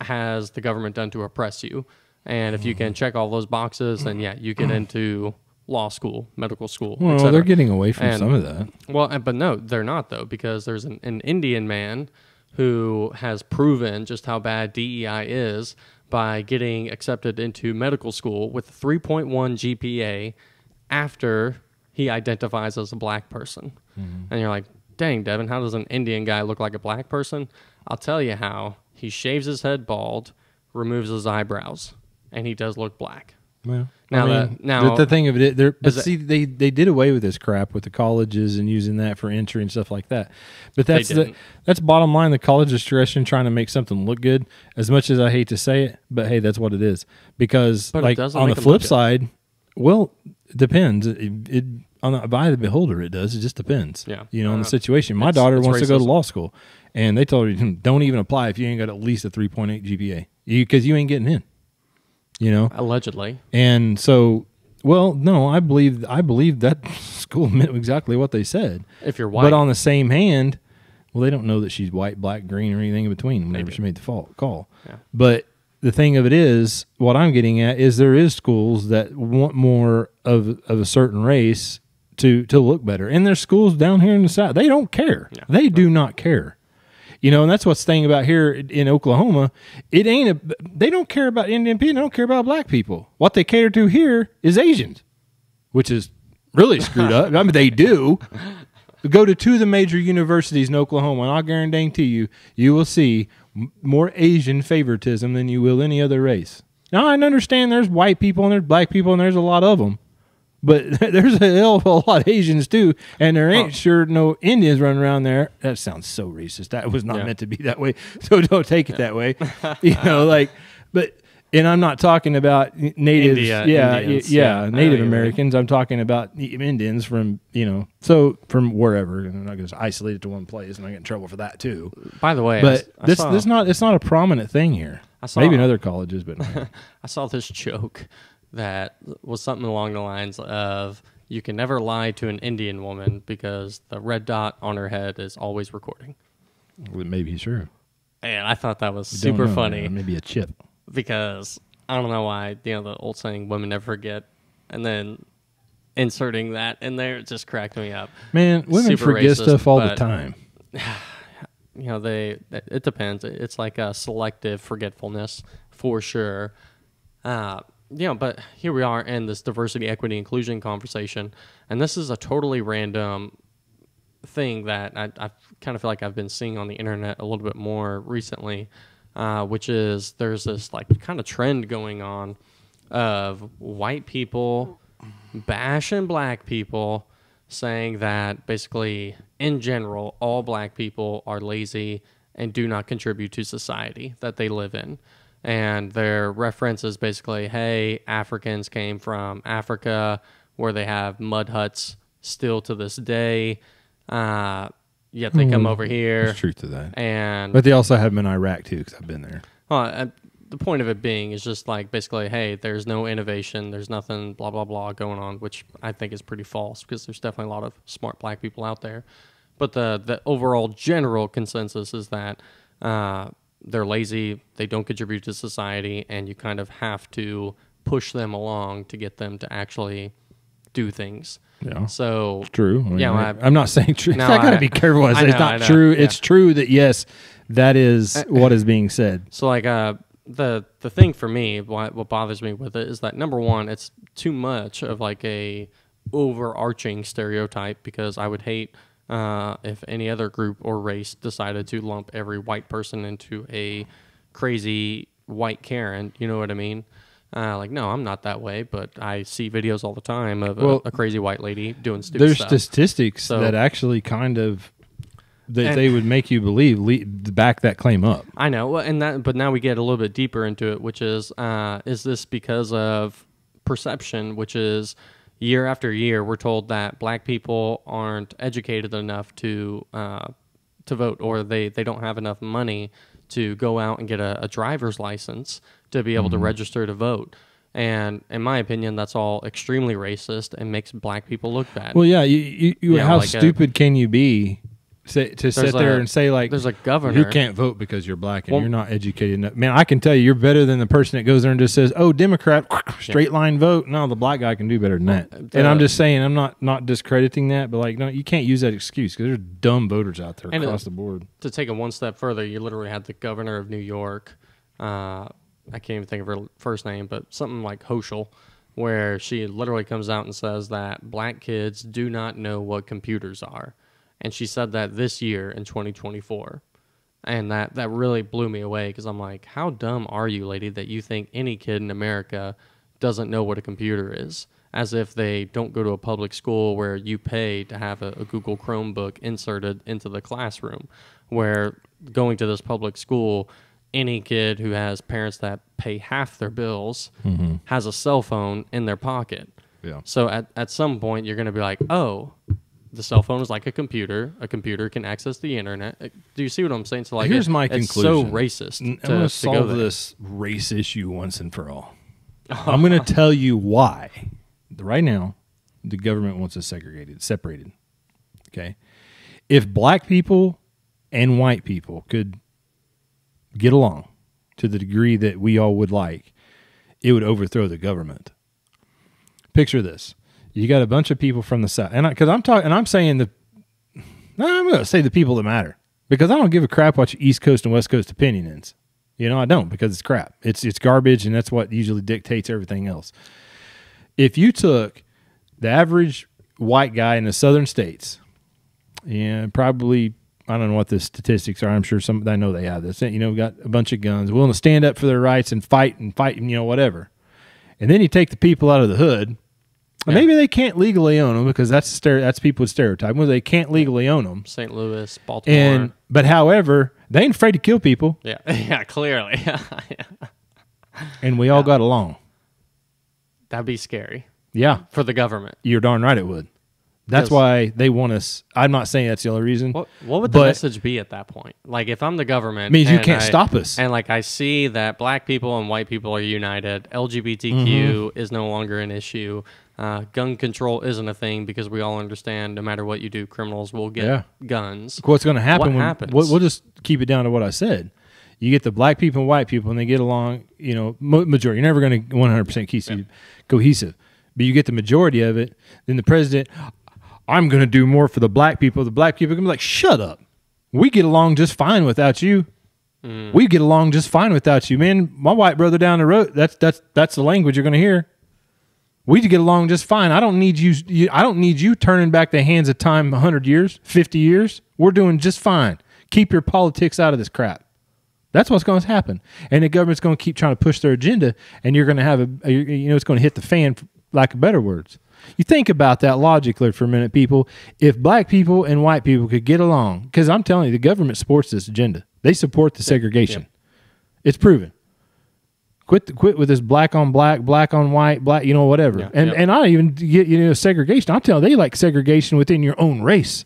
has the government done to oppress you? And if you can mm. check all those boxes, then yeah, you get mm. into law school, medical school. Well, they're getting away from And- some of that. Well, but no, they're not though, because there's an, an Indian man who has proven just how bad DEI is by getting accepted into medical school with a 3.1 GPA after he identifies as a black person. Mm-hmm. And you're like, dang, Devin, how does an Indian guy look like a black person? I'll tell you how. He shaves his head bald, removes his eyebrows, and he does look black. Well, Now I that- mean, now- the, the thing of it, but Is it- see, they they did away with this crap with the colleges and using that for entry and stuff like that. But that's the that's bottom line. The college discretion trying to make something look good. As much as I hate to say it, but hey, that's what it is. Because But like on the flip good. side, well, it depends. It, it on the, by the beholder, it does. It just depends. Yeah. you know, on Uh, the situation. My daughter wants to go to law school, and they told her "Hmm, don't even apply if you ain't got at least a three point eight GPA because you ain't getting in. You know, Allegedly. and so, well, no, I believe I believe that school meant exactly what they said. If you're white. But on the same hand, well, they don't know that she's white, black, green, or anything in between whenever she made the fall, call. Yeah. But the thing of it is, what I'm getting at is there is schools that want more of of a certain race to to look better, and there's schools down here in the south they don't care. Yeah. They do not care. You know, and that's what's thing about here in Oklahoma. It ain't a. They don't care about Indian people. They don't care about black people. What they cater to here is Asians, which is really screwed up. I mean, they do. Go to two of the major universities in Oklahoma, and I'll guarantee you, you will see more Asian favoritism than you will any other race. Now, I understand there's white people and there's black people, and there's a lot of them. But there's a hell of a lot of Asians too, and there ain't sure no Indians running around there. That sounds so racist. That was not Yeah. meant to be that way. So don't take it that way. you know, like, but and I'm not talking about natives. India- yeah, Indians, yeah, yeah. Native. Americans. I'm talking about Indians from you know, so from wherever. And I'm not going to isolate it to one place, and I get in trouble for that too. By the way, I But this saw, this not it's not a prominent thing here. I saw- Maybe in other colleges, but I saw this joke that was something along the lines of you can never lie to an Indian woman because the red dot on her head is always recording. well, maybe true. And I thought that was super know, funny man. Maybe a chip. because I don't know why, you know, the old saying women never forget and then inserting that in there it just cracked me up. Man, women Super forget racist, stuff all the time. you know they it depends it's like a selective forgetfulness for sure uh know but here we are in this diversity equity inclusion conversation and this is a totally random thing that I, I kind of feel like I've been seeing on the internet a little bit more recently, uh, which is there's this like kind of trend going on of white people bashing black people, saying that basically in general all black people are lazy and do not contribute to society that they live in. And their reference is basically, hey, Africans came from Africa where they have mud huts still to this day. Uh, yet they come over here There's truth to that. and But they also have them in Iraq too, because I've been there. well, uh, the point of it being is just like basically, hey, there's no innovation, there's nothing, blah blah blah going on, which I think is pretty false because there's definitely a lot of smart black people out there. But the the overall general consensus is that uh, they're lazy, they don't contribute to society, and you kind of have to push them along to get them to actually do things. Yeah. So True. I mean, Yeah, I, am not saying true. No, I got to I- be careful. I I say it's not true. yeah. It's true that yes, that is what is being said. So like uh the the thing for me, what what bothers me with it is that number one, it's too much of like a overarching stereotype because I would hate uh, if any other group or race decided to lump every white person into a crazy white Karen. You know what I mean? Uh, like no, I'm not that way, but I see videos all the time of Well, a, a crazy white lady doing stupid There's stuff. statistics So- that actually kind of that they would make you believe le- back that claim up. I know, well, and that, but now we get a little bit deeper into it, which is, uh, is this because of perception, which is year after year we're told that black people aren't educated enough to uh, to vote, or they they don't have enough money to go out and get a, a driver's license to be able to register to vote. And in my opinion, that's all extremely racist and makes black people look bad. Well, yeah, you, you, you Yeah, how like a- stupid can you be say, to sit there a- and say like there's a governor. you can't vote because you're black and Well- you're not educated enough. Man, I can tell you, you're better than the person that goes there and just says, "Oh, Democrat, straight line vote." No, the black guy can do better than that. the- and I'm just saying, I'm not not discrediting that, but like, no, you can't use that excuse because there's dumb voters out there And it- across the board. to take it one step further, you literally had the governor of New York. Uh, I can't even think of her first name, but something like Hochul, where she literally comes out and says that black kids do not know what computers are, and she said that this year in 2024, and that that really blew me away because I'm like, how dumb are you, lady, that you think any kid in America doesn't know what a computer is? As if they don't go to a public school where you pay to have a, a Google Chromebook inserted into the classroom, where going to this public school, any kid who has parents that pay half their bills mm-hmm. has a cell phone in their pocket. Yeah. So at, at some point, you're going to be like, oh, the cell phone is like a computer. A computer can access the internet. Uh, Do you see what I'm saying? So like, Here's it- my it's conclusion. so racist. N- to, I'm going to solve this race issue once and for all. I'm going to tell you why. Right now, the government wants us segregated, separated. Okay. If black people and white people could get along to the degree that we all would like, it would overthrow the government. Picture this: you got a bunch of people from the south, and because I'm talking, and I'm saying the, no, I'm going to say the people that matter because I don't give a crap what your East Coast and West Coast opinion is. You know, I don't because it's crap. It's it's garbage, and that's what usually dictates everything else. If you took the average white guy in the southern states, and probably I don't know what the statistics are. I'm sure some I know they have this. You know, got a bunch of guns, willing to stand up for their rights and fight and fight and you know whatever. And then you take the people out of the hood. Yeah. Maybe they can't legally own them because that's stere- that's people's stereotype. Well, they can't legally own them. St. Louis, Baltimore. And but however, they ain't afraid to kill people, yeah, yeah, clearly. and we all got along. That'd be scary Yeah, for the government. you're darn right it would. That's why they want us. I'm not saying that's the only reason. What what would the But- message be at that point? Like if I'm the government, means you can't I- stop us. And like I see that black people and white people are united, LGBTQ Mm-hmm. is no longer an issue. Uh, gun control isn't a thing because we all understand no matter what you do, criminals will get Yeah. guns. What's going to happen? What when, happens? We'll, we'll just keep it down to what I said. You get the black people and white people, and they get along. You know, majority. You're never going to 100 percent cohesive, cohesive, but you get the majority of it. Then the president, I'm going to do more for the black people. The black people are going to be like, "Shut up! We get along just fine without you. Mm. We get along just fine without you, man. My white brother down the road. That's that's that's the language you're going to hear. We get along just fine. I don't need you, you. I don't need you turning back the hands of time 100 years, 50 years. We're doing just fine. Keep your politics out of this crap. That's what's going to happen. And the government's going to keep trying to push their agenda, and you're going to have a, you know, it's going to hit the fan, for lack of better words. You think about that logically for a minute, people. If black people and white people could get along, because I'm telling you, the government supports this agenda. They support the segregation. It's proven. Quit, quit with this black on black, black on white, black, you know, whatever. Yeah, and yeah. and I don't even get you know segregation. I'm telling you, they like segregation within your own race.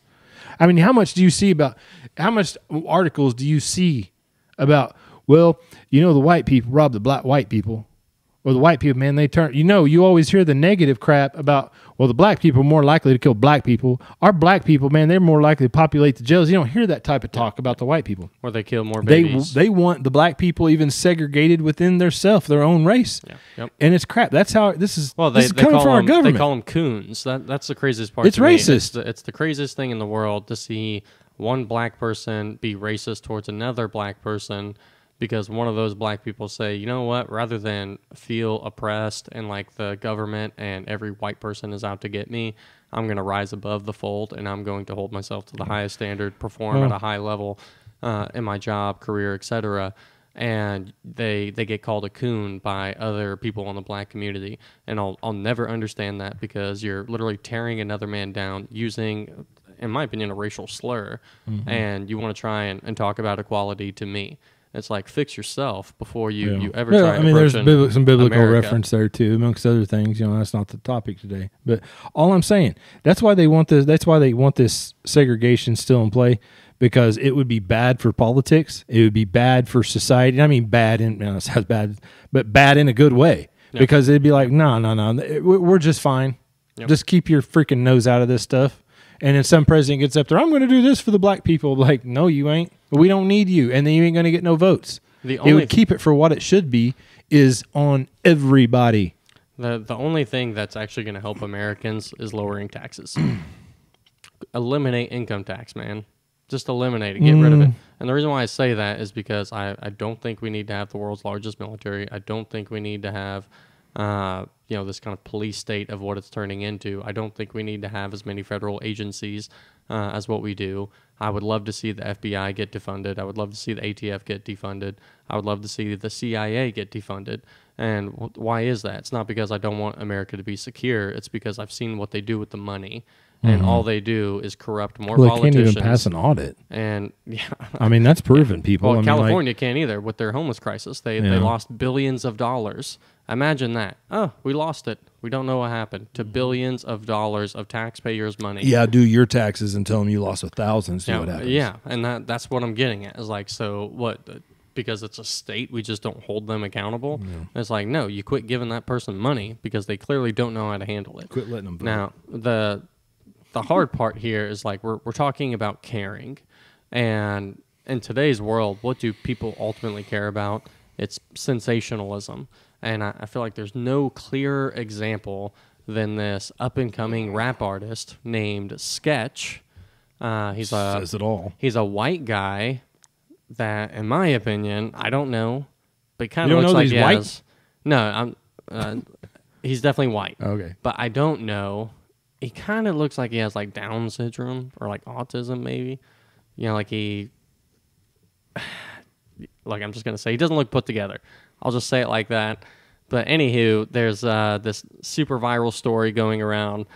I mean, how much do you see about how much articles do you see about? Well, you know, the white people rob the black white people, or the white people, man, they turn. You know, you always hear the negative crap about. Well, the black people are more likely to kill black people. Our black people, man, they're more likely to populate the jails. You don't hear that type of talk about the white people. Or they kill more They babies. they they want the black people even segregated within their self, their own race, yeah. Yep. and it's crap. That's how this is. Well, they, is they coming call from our them, government. They call them coons. That that's the craziest part. It's me. It's racist. the, it's the craziest thing in the world to see one black person be racist towards another black person because one of those black people say, you know what, rather than feel oppressed and like the government and every white person is out to get me, I'm going to rise above the fold and I'm going to hold myself to the highest standard, perform at a high level uh, in my job, career, etc. And they they get called a coon by other people in the black community, and I'll I'll never understand that because you're literally tearing another man down using, in my opinion, a racial slur, Mm-hmm. and you want to try and, and talk about equality to me. It's like fix yourself before you, Yeah. you ever Yeah, try. I mean, there's bibli- some biblical America. reference there too, amongst other things. You know, that's not the topic today. But all I'm saying, that's why they want this. That's why they want this segregation still in play, because it would be bad for politics. It would be bad for society. I mean, bad in know, it sounds bad, but bad in a good way. Yeah. Because it'd be like, no, no, no, we're we're just fine. Yep. Just keep your freaking nose out of this stuff. And then some president gets up there, I'm going to do this for the black people. Like, no, you ain't. We don't need you, and then you ain't going to get no votes The it would keep it for what it should be is on everybody. The the only thing that's actually going to help Americans is lowering taxes. eliminate income tax, man. Just eliminate it. Get rid of it. Mm. And the reason why I say that is because I, I don't think we need to have the world's largest military. I don't think we need to have uh, you know this kind of police state of what it's turning into. I don't think we need to have as many federal agencies uh, as what we do. I would love to see the FBI get defunded. I would love to see the ATF get defunded. I would love to see the CIA get defunded. And wh- why is that? It's not because I don't want America to be secure. It's because I've seen what they do with the money, and all they do is corrupt more Well, they can't even pass an audit. and yeah, I mean, that's proven, people. well, I mean, like- California can't either with their homeless crisis. They they lost billions of dollars. Imagine that. Oh, we lost it. We don't know what happened to billions of dollars of taxpayers' money. yeah, do your taxes and tell them you lost a thousand. See yeah, what happens. yeah, and that that's what I'm getting at. Is like, so what? uh, Because it's a state, we just don't hold them accountable. It's like, no, you quit giving that person money because they clearly don't know how to handle it. Quit letting them vote. Now the the hard part here is like we're we're talking about caring, and in today's world, what do people ultimately care about? It's sensationalism, and I, I feel like there's no clearer example than this up and coming rap artist named Sketch. Uh, he's a Says it all. he's a white guy that, in my opinion, I don't know, but kind of looks like that he he's white? has. No, I'm. Uh, he's definitely white Okay. but I don't know he kind of looks like he has like Down syndrome or like autism, maybe. You know, like he, like I'm just gonna say, he doesn't look put together. I'll just say it like that. But anywho, there's uh, this super viral story going around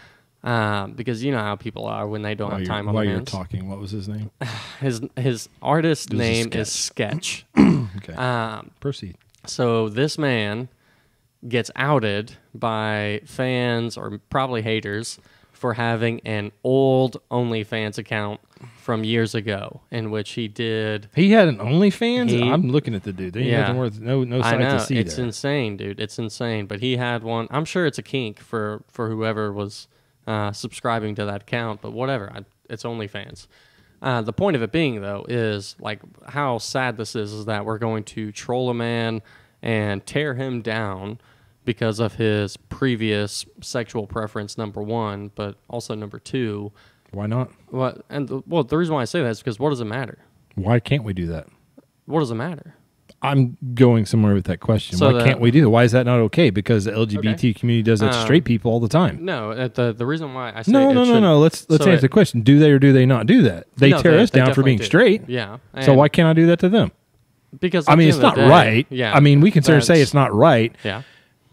um, because you know how people are when they don't While have you're, time on while their you're hands. talking, what was his name? His his artist It was a name is Sketch. Okay, um, proceed. so this man gets outed by fans or probably haters for having an old OnlyFans account from years ago in which he did. He had an OnlyFans. He- I'm looking at the dude. There ain't Yeah. nothing worth no no I sight know to see it's there. insane, dude. It's insane. But he had one. I'm sure it's a kink for for whoever was uh, subscribing to that account. But whatever, I, it's OnlyFans. Uh, the point of it being though is like how sad this is is that we're going to troll a man and tear him down because of his previous sexual preference number one but also number two Why not? what and the, well the reason why i say that is because what does it matter Why can't we do that? what does it matter I'm going somewhere with that question. So Why the- can't we do that? Why is that not okay? Because the LGBT Okay. community does that to Um, straight people all the time. no uh, the the reason why i say No, no, no, no. Let's let's so answer it- the question. Do they or do they not do that? They No, tear they- us they down for being do. straight. yeah So why can't I do that to them? because I mean, it's not day- right. yeah I mean, we consider say it's not right. yeah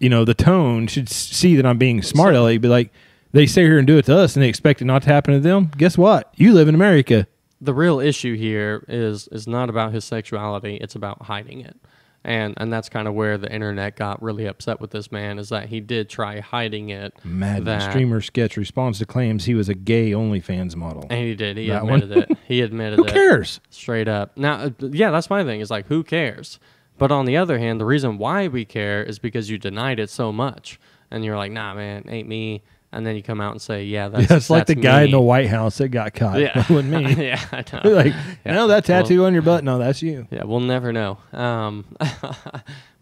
You know, the tone should see that I'm being smart. aleck, Be like, they sit here and do it to us, and they expect it not to happen to them. Guess what? You live in America. the real issue here is is not about his sexuality it's about hiding it and and that's kind of where the internet got really upset with this man is that he did try hiding it Mad that, streamer sketch responds to claims he was a gay OnlyFans model. and he did he That admitted it he admitted Who it cares? straight up now uh, yeah that's my thing is like who cares but on the other hand the reason why we care is because you denied it so much and you're like nah man ain't me and then you come out and say yeah that's Yeah, it's like the that's guy in the White House that got caught. yeah wasn't me. yeah I know. like, Yeah. no, that tattoo on your butt. No, that's you. Yeah, we'll never know. Um,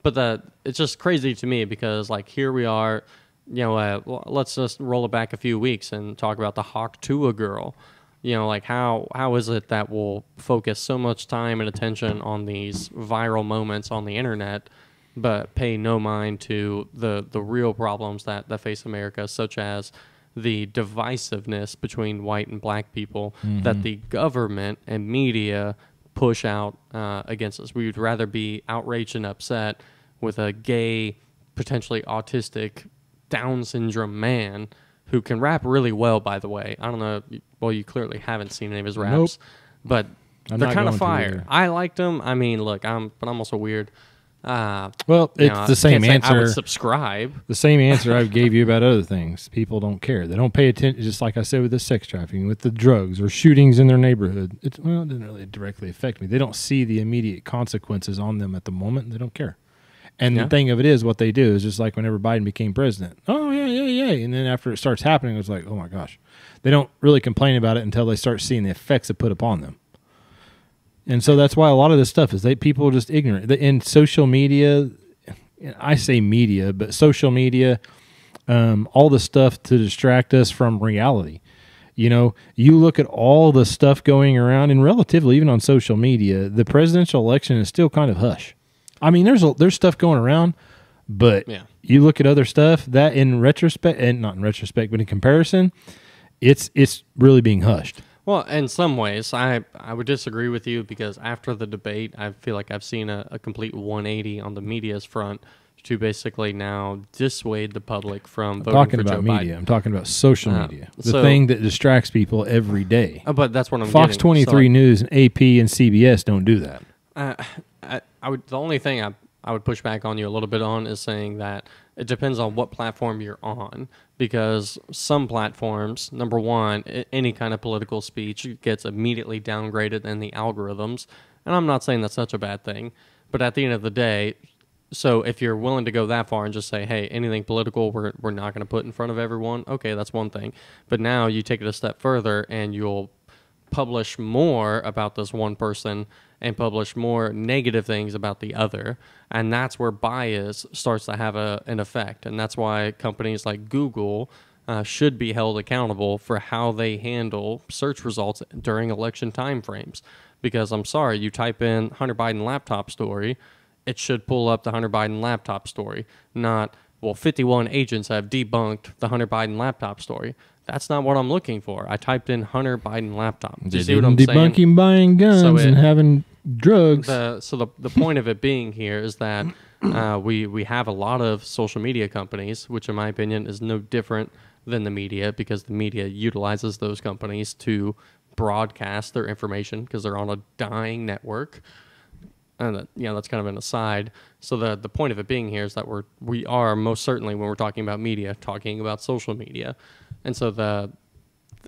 but the it's just crazy to me because like here we are, you know, uh, well, let's just roll it back a few weeks and talk about the Hawk Tuah girl. You know, like how how is it that we'll focus so much time and attention on these viral moments on the internet, but pay no mind to the the real problems that that face America, such as the divisiveness between white and black people that the government and media push out uh, against us. We would rather be outraged and upset with a gay, potentially autistic, Down syndrome man who can rap really well. By the way, I don't know. Well, you clearly haven't seen any of his raps, Nope. but I'm they're kind of fire. I liked them. I mean, look, I'm, but I'm also weird. Uh, Well, it's know, the same say I would answer. subscribe. The same answer I gave you about other things. People don't care. They don't pay attention. Just like I said with the sex trafficking, with the drugs or shootings in their neighborhood. It, well, it didn't really directly affect me. They don't see the immediate consequences on them at the moment. They don't care. And Yeah. the thing of it is, what they do is just like whenever Biden became president. Oh yeah, yeah, yeah. And then after it starts happening, it's like, oh my gosh. They don't really complain about it until they start seeing the effects it put upon them. And so that's why a lot of this stuff is they people are just ignorant. In social media, I say media, but social media, um, all the stuff to distract us from reality. You know, you look at all the stuff going around, and relatively, even on social media, the presidential election is still kind of hush. I mean, there's a, there's stuff going around, but Yeah. you look at other stuff that, in retrospect, and not in retrospect, but in comparison, it's it's really being hushed. Well, in some ways, I I would disagree with you because after the debate, I feel like I've seen a, a complete 180 on the media's front to basically now dissuade the public from I'm voting talking for about Joe media. Biden. I'm talking about social Uh, media, the so- thing that distracts people every day. Uh, but that's what I'm Fox getting. 23 So, News and AP and CBS don't do that. uh, I, I would the only thing I I would push back on you a little bit on is saying that it depends on what platform you're on because some platforms, number one, any kind of political speech gets immediately downgraded in the algorithms, and I'm not saying that's such a bad thing, but at the end of the day. So if you're willing to go that far and just say, "Hey, anything political, we're we're not going to put in front of everyone," okay, that's one thing. But now you take it a step further, and you'll publish more about this one person and publish more negative things about the other. And that's where bias starts to have a, an effect. And that's why companies like google uh, should be held accountable for how they handle search results during election timeframes. Because i'm sorry you type in hunter biden laptop story it should pull up the hunter biden laptop story not well, 51 agents have debunked the Hunter Biden laptop story. That's not what I'm looking for. I typed in Hunter Biden laptop. Do you see what I'm saying? debunking buying guns So it- and having drugs. the so the the point of it being here is that uh, we we have a lot of social media companies, which in my opinion is no different than the media because the media utilizes those companies to broadcast their information because they're on a dying network. And that, you know that's kind of an aside. So the the point of it being here is that we're we are most certainly when we're talking about media talking about social media, and so the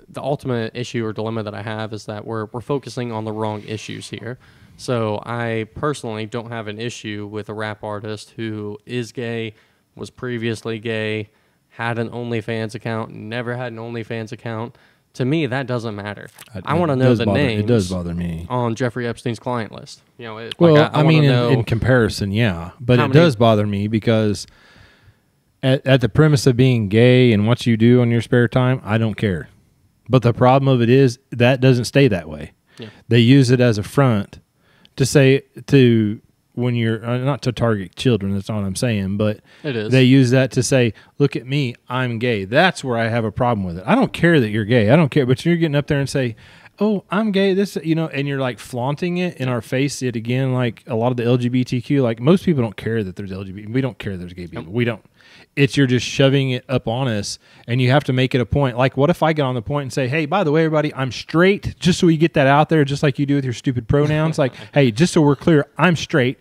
the ultimate issue or dilemma that I have is that we're we're focusing on the wrong issues here. So I personally don't have an issue with a rap artist who is gay, was previously gay, had an OnlyFans account, never had an OnlyFans account. To me, that doesn't matter. I, It want to know the names It does bother me. on Jeffrey Epstein's client list. You know, it, Well, like, I, I, I, mean, in, in comparison, yeah, but it many- does bother me because at, at the premise of being gay and what you do on your spare time, I don't care. But the problem of it is that doesn't stay that way. Yeah. They use it as a front to say to when you're uh, not to target children. That's not what I'm saying, but it is. they use that to say, "Look at me, I'm gay." That's where I have a problem with it. I don't care that you're gay. I don't care, but you're getting up there and say, "Oh, I'm gay." This, you know, and you're like flaunting it in our face. It again, like a lot of the LGBTQ. Like most people don't care that there's LGBT. We don't care there's gay people. We don't. It's you're just shoving it up on us, and you have to make it a point. Like, what if I get on the point and say, "Hey, by the way, everybody, I'm straight," just so we get that out there, just like you do with your stupid pronouns. like, hey, just so we're clear, I'm straight.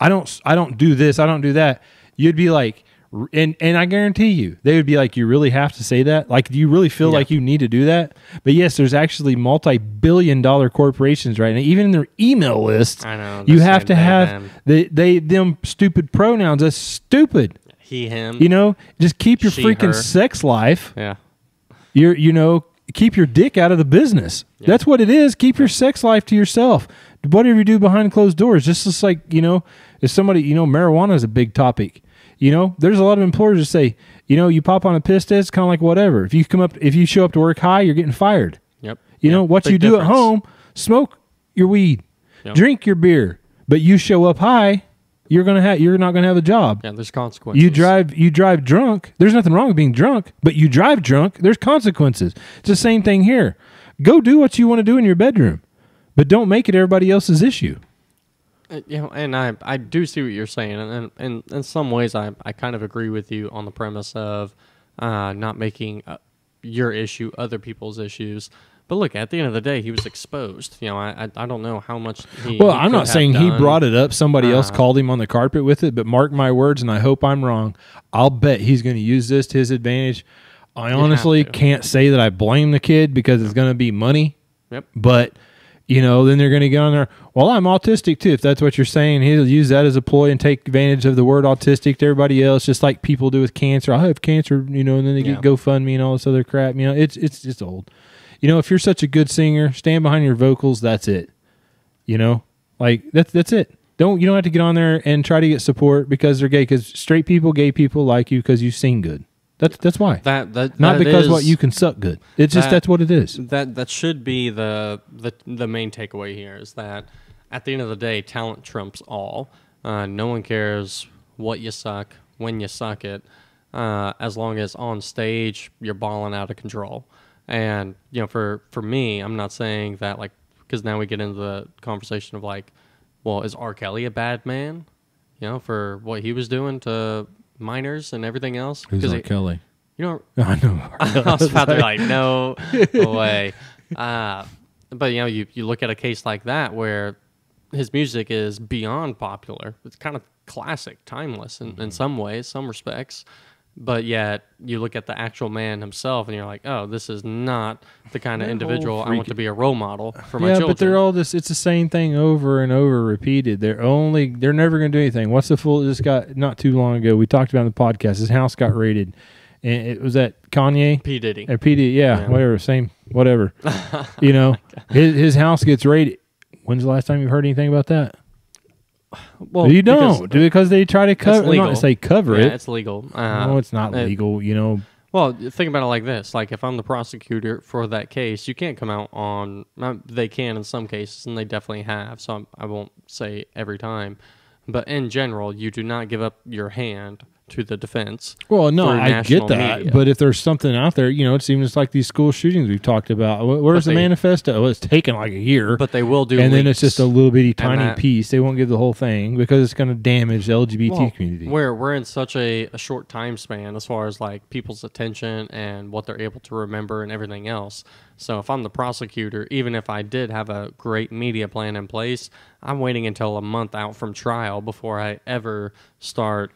I don't I don't do this, I don't do that. You'd be like and and I guarantee you, they would be like, "You really have to say that? Like, do you really feel Yeah. like you need to do that?" But yes, there's actually multi-billion-dollar corporations right now, even in their email lists. I know, you have to have man. they they them stupid pronouns. That's stupid. He, him. You know, just keep your She, freaking her. sex life. yeah. You're you know, keep your dick out of the business. That's what it is. Keep your sex life to yourself. Whatever you do behind closed doors, just just like you know, if somebody you know, marijuana is a big topic. You know, there's a lot of employers that say, you know, you pop on a piss test, kind of like whatever. If you come up, if you show up to work high, you're getting fired. Yep. You Yep. know what Big you do at home: smoke your weed, Yep. drink your beer, but you show up high, you're gonna have you're not gonna have a job. Yeah, there's consequences. You drive you drive drunk. There's nothing wrong with being drunk, but you drive drunk, there's consequences. It's the same thing here. Go do what you want to do in your bedroom, but don't make it everybody else's issue. Uh, You know, and I I do see what you're saying, and and, and in some ways I I kind of agree with you on the premise of uh, not making uh, your issue other people's issues. But look, at the end of the day, he was exposed. You know, I I, I don't know how much. He, Well, he I'm not saying he brought it up. Somebody else Uh, called him on the carpet with it, but mark my words, and I hope I'm wrong. I'll bet he's going to use this to his advantage. I honestly can't say that I blame the kid because it's going to be money. Yep. But you know, then they're going to get on there. Well, I'm autistic too. If that's what you're saying, he'll use that as a ploy and take advantage of the word autistic to everybody else, just like people do with cancer. I have cancer, you know, and then they Yeah. get GoFundMe and all this other crap. You know, it's it's just old. You know, if you're such a good singer, stand behind your vocals. That's it. You know, like that's that's it. Don't you don't have to get on there and try to get support because they're gay. Because straight people, gay people like you because you sing good. That's that's why. That that Not that because what you can suck good. It's just that- that's what it is. That that should be the the the main takeaway here is that at the end of the day, talent trumps all. Uh, no one cares what you suck when you suck it, uh, as long as on stage you're balling out of control. And you know, for for me, I'm not saying that like because now we get into the conversation of like, well, is R. Kelly a bad man? You know, for what he was doing to minors and everything else. Who's R. Kelly? you know, I know. I was about to be like, no way. Uh, but you know, you, you look at a case like that where his music is beyond popular. It's kind of classic, timeless in, Mm-hmm. in some ways, some respects. But yet, you look at the actual man himself, and you're like, "Oh, this is not the kind of That individual I want to be a role model for my yeah, children." but they're all this. It's the same thing over and over repeated. They're only. They're never going to do anything. What's the fool? This got not too long ago. We talked about in the podcast. His house got raided, and it was that Kanye P Diddy. or PD. Yeah, Yeah. whatever. Same. Whatever. you know, oh his his house gets raided. When's the last time you've heard anything about that? Well, you don't do because they try to cover. Not say cover yeah, it. it's legal. Uh, no, it's not it- legal. You know, Well, think about it like this: like if I'm the prosecutor for that case, you can't come out on. They can in some cases, and they definitely have. So I'm, I won't say every time, but in general, you do not give up your hand to the defense. Well, no, I get that, media. but if there's something out there, you know, it seems just like these school shootings we've talked about. Wh- Where's the manifesto? Well, it's taken like a year, But they will do, and then it's just a little bitty tiny that- piece. They won't give the whole thing because it's going to damage the LGBT Well, community. We're we're in such a, a short time span as far as like people's attention and what they're able to remember and everything else. So if I'm the prosecutor, even if I did have a great media plan in place, I'm waiting until a month out from trial before I ever start.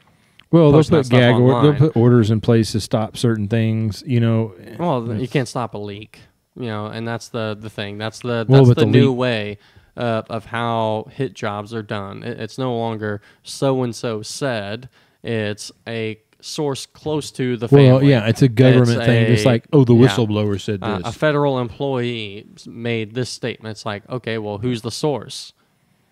Well, they'll put gag or, they'll put orders in place to stop certain things. You know, Well, you can't stop a leak, you know, and that's the the thing. That's the that's Well, the, the new leak- way uh, of how hit jobs are done. It, it's no longer so and so said. It's a source close to the family. well, yeah, it's a government It's thing. It's like, oh, the yeah. whistleblower said Uh, this. a federal employee made this statement. It's like, okay, well, who's the source?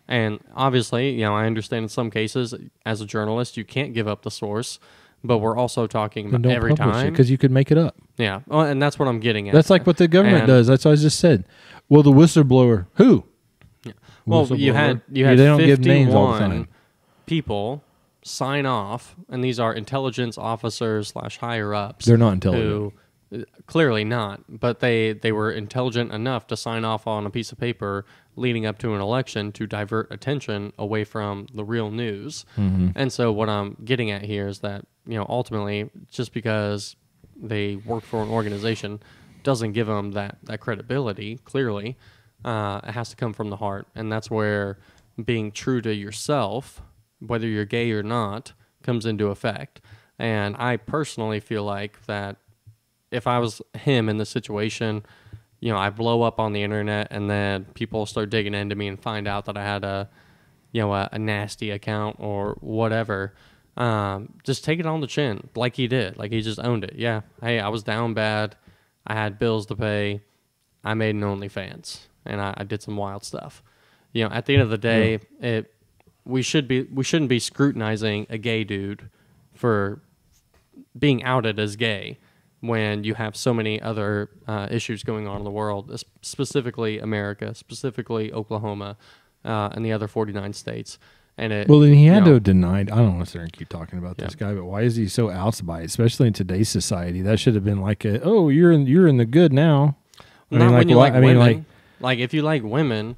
And obviously, you know, I understand in some cases, as a journalist, you can't give up the source, but we're also talking about every time. because you could make it up. Yeah, well, and that's what I'm getting at. That's like what the government And- does. That's what I just said. Well, the whistleblower, who? Well, you had you Yeah, had they don't give 51 names all the time. people sign off, and these are intelligence officers slash higher ups. They're not intelligent. Who, uh, clearly not, but they they were intelligent enough to sign off on a piece of paper leading up to an election to divert attention away from the real news. Mm-hmm. And so what I'm getting at here is that you know ultimately just because they work for an organization doesn't give them that that credibility. Clearly, uh, it has to come from the heart, and that's where being true to yourself, whether you're gay or not, comes into effect. And I personally feel like that if I was him in the situation, you know, I blow up on the internet and then people start digging into me and find out that I had a, you know, a, a nasty account or whatever. Um, just take it on the chin, like he did. Like he just owned it. Yeah, hey, I was down bad. I had bills to pay. I made an OnlyFans and I, I did some wild stuff. You know, at the end of the day, it we should be we shouldn't be scrutinizing a gay dude for being outed as gay when you have so many other uh, issues going on in the world, specifically America, specifically Oklahoma, uh, and the other 49 states. And it, Well, then he you had know, to have denied. I don't want to sit and keep talking about this guy, but why is he so outs by it? Especially in today's society, that should have been like, a, "Oh, you're in, you're in the good now." I not mean, when you like I mean, women. like, Like, if you like women,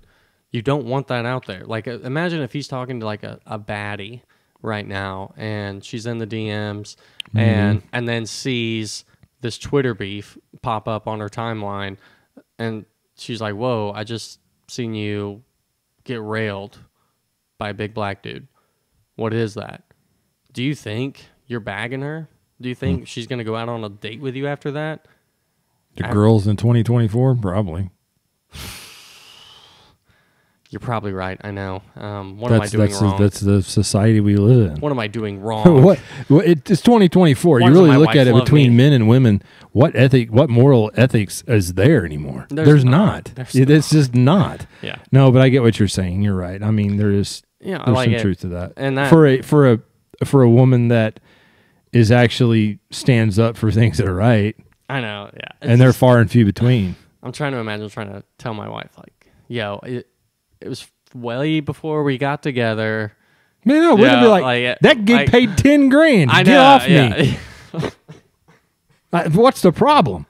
you don't want that out there. Like uh, imagine if he's talking to like a, a baddie right now, and she's in the DMs, Mm-hmm. and and then sees this Twitter beef pop up on her timeline, and she's like, "Whoa, I just seen you get railed by a big black dude. What is that? Do you think you're bagging her? Do you Hmm. think she's gonna go out on a date with you after that?" the girls in 2024, probably. You're probably right. I know. Um, what am I That's doing that's wrong? the, that's the society we live in. what am I doing wrong? what? Well, it, it's 2024. Why you really look at it between me? men and women. What ethic? What moral ethics is there anymore? There's not. not. There's It- it's just not. Yeah. No, but I get what you're saying. You're right. I mean, there is Yeah, I there's like some it. truth to that. And that- for a for a for a woman that is actually stands up for things that are right, I know. Yeah. And they're just- far and few between. I'm trying to imagine trying to tell my wife like, "Yo, it, it was way before we got together." Man, no, it Yeah, be like, like, that gig like- paid ten grand? I Get know. off yeah. me! What's the problem?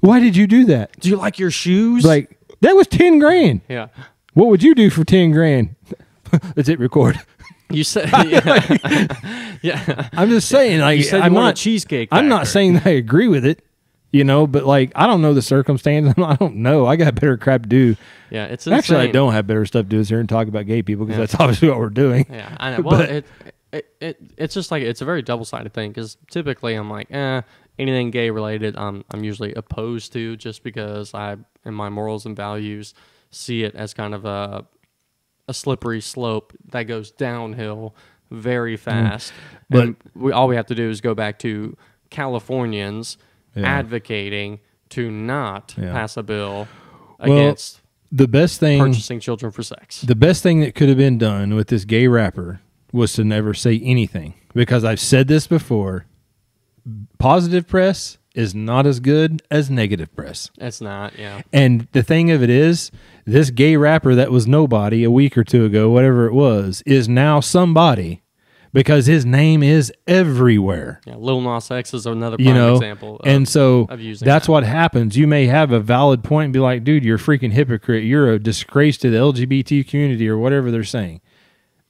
Why did you do that? Do you like your shoes? Like that was ten grand. yeah. What would you do for ten grand? That's it. Record. You said, yeah. yeah. I'm just saying. Like You said you I'm want not cheesecake I'm not saying I agree with it. You know, but like I don't know the circumstances. I don't know. I got better crap to do. Yeah, it's Actually, I don't have better stuff to do is here and talk about gay people because Yeah. that's obviously what we're doing. Yeah, I know. Well, But- it, it, it it's just like it's a very double sided thing because typically I'm like, eh, anything gay related, I'm I'm usually opposed to just because I, in my morals and values, see it as kind of a a slippery slope that goes downhill very fast. But- and we all we have to do is go back to Californians Yeah. advocating to not Yeah. pass a bill Well, against The best thing purchasing children for sex. The best thing that could have been done with this gay rapper was to never say anything because I've said this before. Positive press is not as good as negative press. It's not, yeah. And the thing of it is, this gay rapper that was nobody a week or two ago, whatever it was, is now somebody because his name is everywhere. Yeah, Lil Nas X is another prime You know, example. Of, and so that's that. what happens. You may have a valid point and be like, dude, you're a freaking hypocrite. You're a disgrace to the LGBT community or whatever they're saying.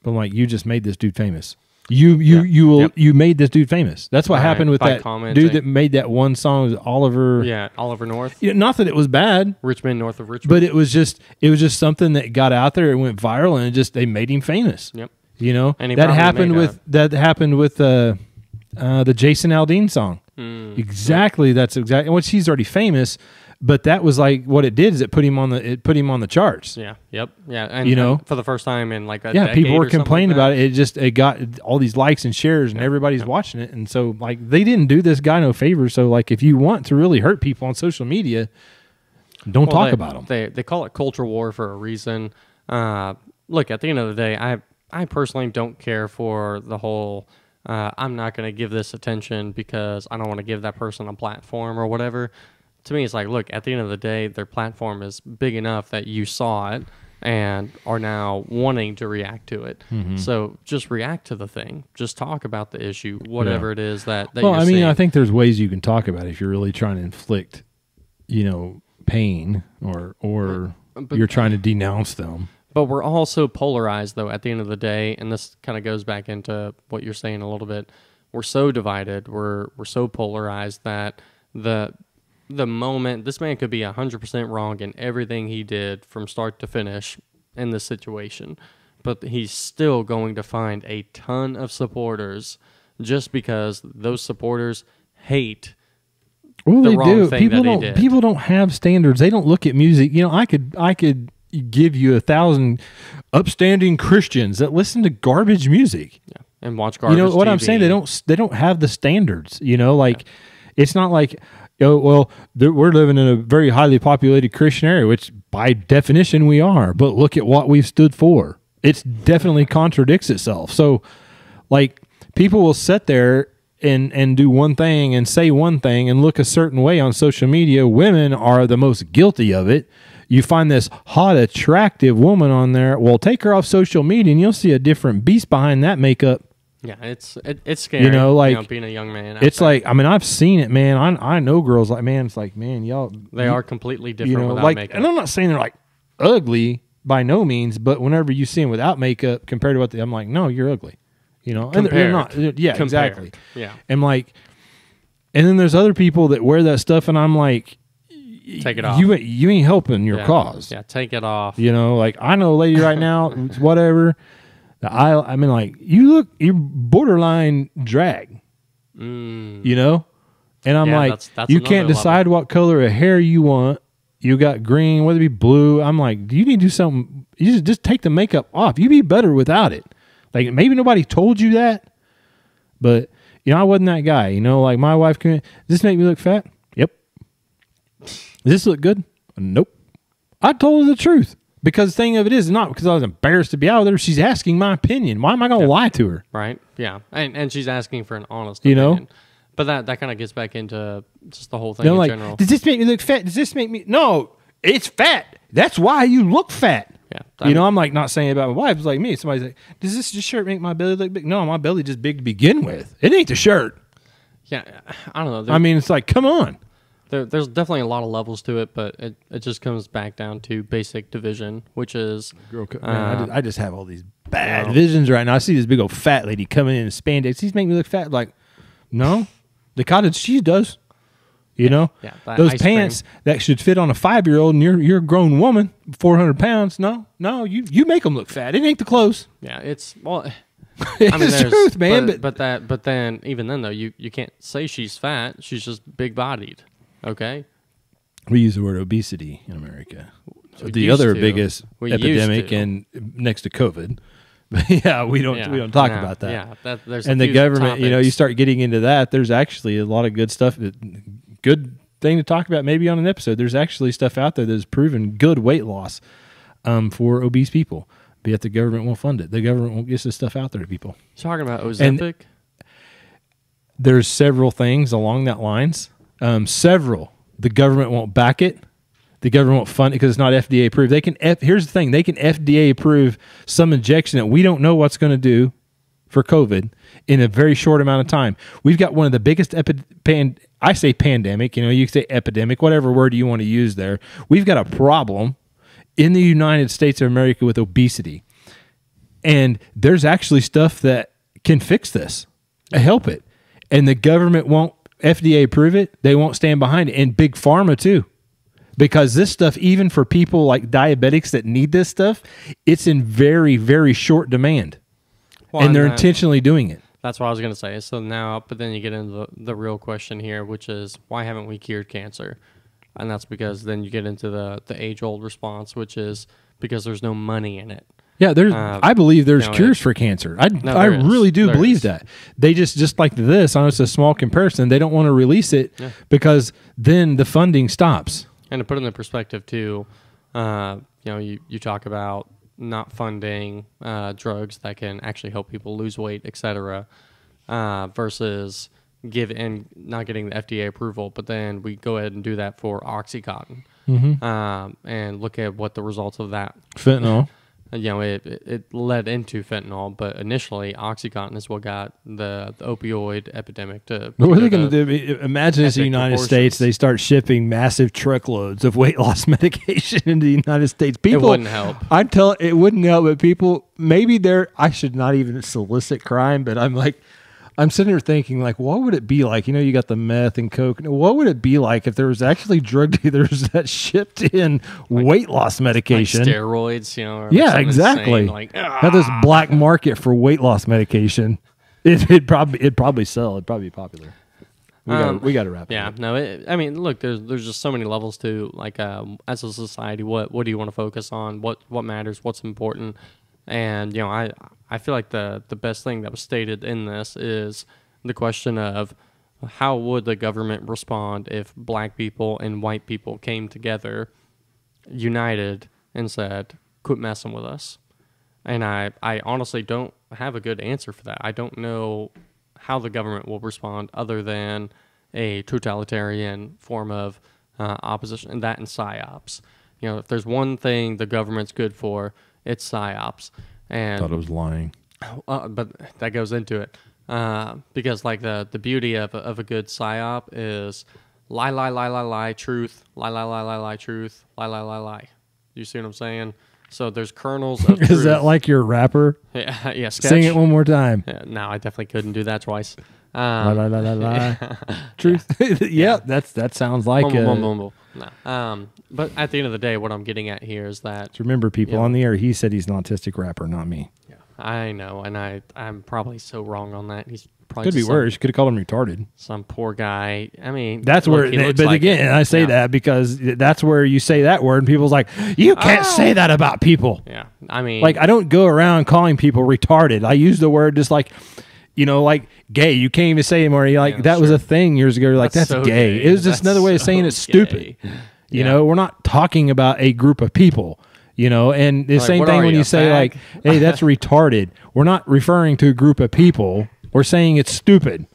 But I'm like, you just made this dude famous. You you Yeah. you will Yep. you made this dude famous. That's what Right, happened with by that commenting. dude that made that one song, Oliver. yeah, Oliver North, You know, not that it was bad, Rich Men, north of Richmond. but it was just it was just something that got out there. It went viral, and it just they made him famous. yep. You know that happened with that happened with uh, uh, the Jason Aldean song. Mm, Exactly, that's exactly. Which he's already famous, but that was like what it did is it put him on the it put him on the charts. yeah, yep, yeah. And You know? for the first time in like a Yeah, people were complaining about it. it. Just it got all these likes and shares, and everybody's watching it. And so like they didn't do this guy no favor. So like if you want to really hurt people on social media, don't Well, talk they, about them. They they call it culture war for a reason. Uh, look, at the end of the day, I I personally don't care for the whole. Uh, I'm not going to give this attention because I don't want to give that person a platform or whatever. To me, it's like, look, at the end of the day, their platform is big enough that you saw it and are now wanting to react to it. Mm-hmm. So just react to the thing. Just talk about the issue, whatever it is that, that Well, I mean, seeing. I think there's ways you can talk about it if you're really trying to inflict, you know, pain or or But- you're trying to denounce them. But we're all so polarized, though, at the end of the day, and this kind of goes back into what you're saying a little bit. We're so divided. We're we're so polarized that the the moment this man could be hundred percent wrong in everything he did from start to finish in this situation, but he's still going to find a ton of supporters just because those supporters hate Well, the they wrong do. thing People that he don't. did. People don't have standards. They don't look at music. You know, I could. I could give you a thousand upstanding Christians that listen to garbage music. yeah, and watch garbage. you know what I'm saying? They don't. They don't have the standards. You know, like it's not like. Oh, well, we're living in a very highly populated Christian area, which by definition we are. But look at what we've stood for. It definitely contradicts itself. So, like, people will sit there and and do one thing and say one thing and look a certain way on social media. Women are the most guilty of it. You find this hot, attractive woman on there. Well, take her off social media, and you'll see a different beast behind that makeup. Yeah, it's it, it's scary. You know, like, being a young man. It's like I mean I've seen it, man. I I know girls like man. It's like man, y'all they are completely different you know without like, makeup. and I'm not saying they're like ugly by no means, but whenever you see them without makeup compared to what they, I'm like, no, you're ugly. You know, and they're- not. they're. Compared. Yeah, Compared. exactly. Yeah, And like, and then there's other people that wear that stuff, and I'm like, take it off. you ain't you ain't helping your yeah. cause. Yeah, take it off. You know, like I know a lady right now, whatever. The aisle, I mean, like you look, you're borderline drag. Mm, you know and i'm Yeah, like that's- that's you can't level. decide what color of hair you want you got green whether it be blue i'm like you need to do something you just, just take the makeup off You'd be better without it like maybe nobody told you that but you know i wasn't that guy you know like my wife can does this make me look fat does this look good nope i told her the truth because the thing of it is not because i was embarrassed to be out there she's asking my opinion why am i gonna lie to her right. Yeah, and and she's asking for an honest. You know? opinion. but that that kind of gets back into just the whole thing They're in like, general. does this make me look fat? Does this make me? No, it's fat. That's why you look fat. Yeah, I you mean- know, I'm like not saying about my wife. It's like me. Somebody's like, does this just shirt make my belly look big? No, my belly just big to begin with. It ain't the shirt. Yeah, I don't know. There, I mean, it's like, come on. There, there's definitely a lot of levels to it, but it, it just comes back down to basic division, which is Man, I, uh, just, I just have all these bad know. visions right now. I see this big old fat lady coming in in spandex. She's making me look fat. Like, no, the cottage cheese does. You know, yeah, those ice cream. pants that should fit on a five year old, and you're you're a grown woman, four hundred pounds. No, no, you you make them look fat. It ain't the clothes. Yeah, it's well. It's I mean, the there's- truth, man. But, But, but that, but then, even then, though, you you can't say she's fat. She's just big bodied. Okay. we use the word obesity in America. We the other to. biggest We epidemic, and next to COVID. But yeah, we don't Yeah, we don't talk about that. Yeah, that, there's and the government, you know, you start getting into that. There's actually a lot of good stuff. That, good thing to talk about, maybe on an episode. There's actually stuff out there that's proven good weight loss um, for obese people. But yet the government won't fund it. The government won't get this stuff out there to people. talking about and- Ozempic. there's several things along that lines. Um, several. The government won't back it. The government won't fund it because it's not FDA approved. They can. F, here's the thing: they can FDA approve some injection that we don't know what's going to do, for COVID in a very short amount of time. We've got one of the biggest epi- pan- I say pandemic, you know, you say epidemic, whatever word you want to use there. We've got a problem in the United States of America with obesity. And there's actually stuff that can fix this, help it. And the government won't FDA approve it. They won't stand behind it. And big pharma too. Because this stuff, even for people like diabetics that need this stuff, it's in very, very short demand. Well, and they're that- intentionally doing it. That's what I was gonna say. So now, but then you get into the, the real question here, which is why haven't we cured cancer? And that's because then you get into the the age old response, which is because there's no money in it. Yeah, there's. Uh, I believe there's no, cures it- for cancer. I No, I is. really do There believe is. that. They just just like this. I know it's a small comparison. They don't want to release it Yeah. because then the funding stops. And to put it in perspective too, uh, you know, you, you talk about not funding uh, drugs that can actually help people lose weight, et cetera, uh, versus give and not getting the FDA approval. But then we go ahead and do that for OxyContin, um, and look at what the results of that. Fentanyl. You know, it, it led into fentanyl, but initially OxyContin is what got the, the opioid epidemic to. What are they going to do? Imagine it's the United proportions. States. They start shipping massive truckloads of weight loss medication into the United States. People, It wouldn't help. I tell it wouldn't help, but people maybe they're. I should not even solicit crime, but I'm like, I'm sitting here thinking like, what would it be like? You know, you got the meth and coke. What would it be like if there was actually drug dealers that shipped in weight loss Like medication? steroids, you know. Or yeah, exactly. insane, like ah, Have this black market for weight loss medication. It, it'd probably it'd probably sell. It'd probably be popular. We got Um, we got to wrap. it Yeah, up. no. It, I mean, look, there's there's just so many levels to like um, as a society. What what do you want to focus on? What what matters? What's important? And you know, I I feel like the the best thing that was stated in this is the question of how would the government respond if black people and white people came together, united, and said, "Quit messing with us." And I I honestly don't have a good answer for that. I don't know how the government will respond other than a totalitarian form of uh, opposition, and that and psyops. You know, if there's one thing the government's good for, it's psyops. And Thought it was lying. uh, but that goes into it uh, because like the the beauty of a, of a good psyop is lie lie lie lie lie truth lie lie lie lie lie truth lie lie lie lie. You see what I'm saying? So there's kernels of Is that like your rapper? yeah yeah sketch. Sing it one more time. Yeah, no, I definitely couldn't do that twice. La, Um, la, la, la, la. Truth. yeah, that's that sounds like. mumble, uh, mumble, mumble. No. Um, but at the end of the day, what I'm getting at here is that Remember, people Yeah. on the air. He said he's an autistic rapper, not me. Yeah, I know, and I I'm probably so wrong on that. He's probably Could be some- worse. Could have called him retarded. Some poor guy. I mean, That's look, where. But like again, it. I say Yeah. that because that's where you say that word, and people's like, "You can't Oh. say that about people." Yeah, I mean, Like I don't go around calling people retarded. I use the word just like, you know, like gay. You can't even say anymore. You're like Yeah, that was a thing years ago. You're like that's, so gay. It was just That's another way of so saying it's stupid. gay. You Yeah. know, we're not talking about a group of people. You know, and the Like, same thing when you, you say fag? like, "Hey, that's retarded." We're not referring to a group of people. We're saying it's stupid.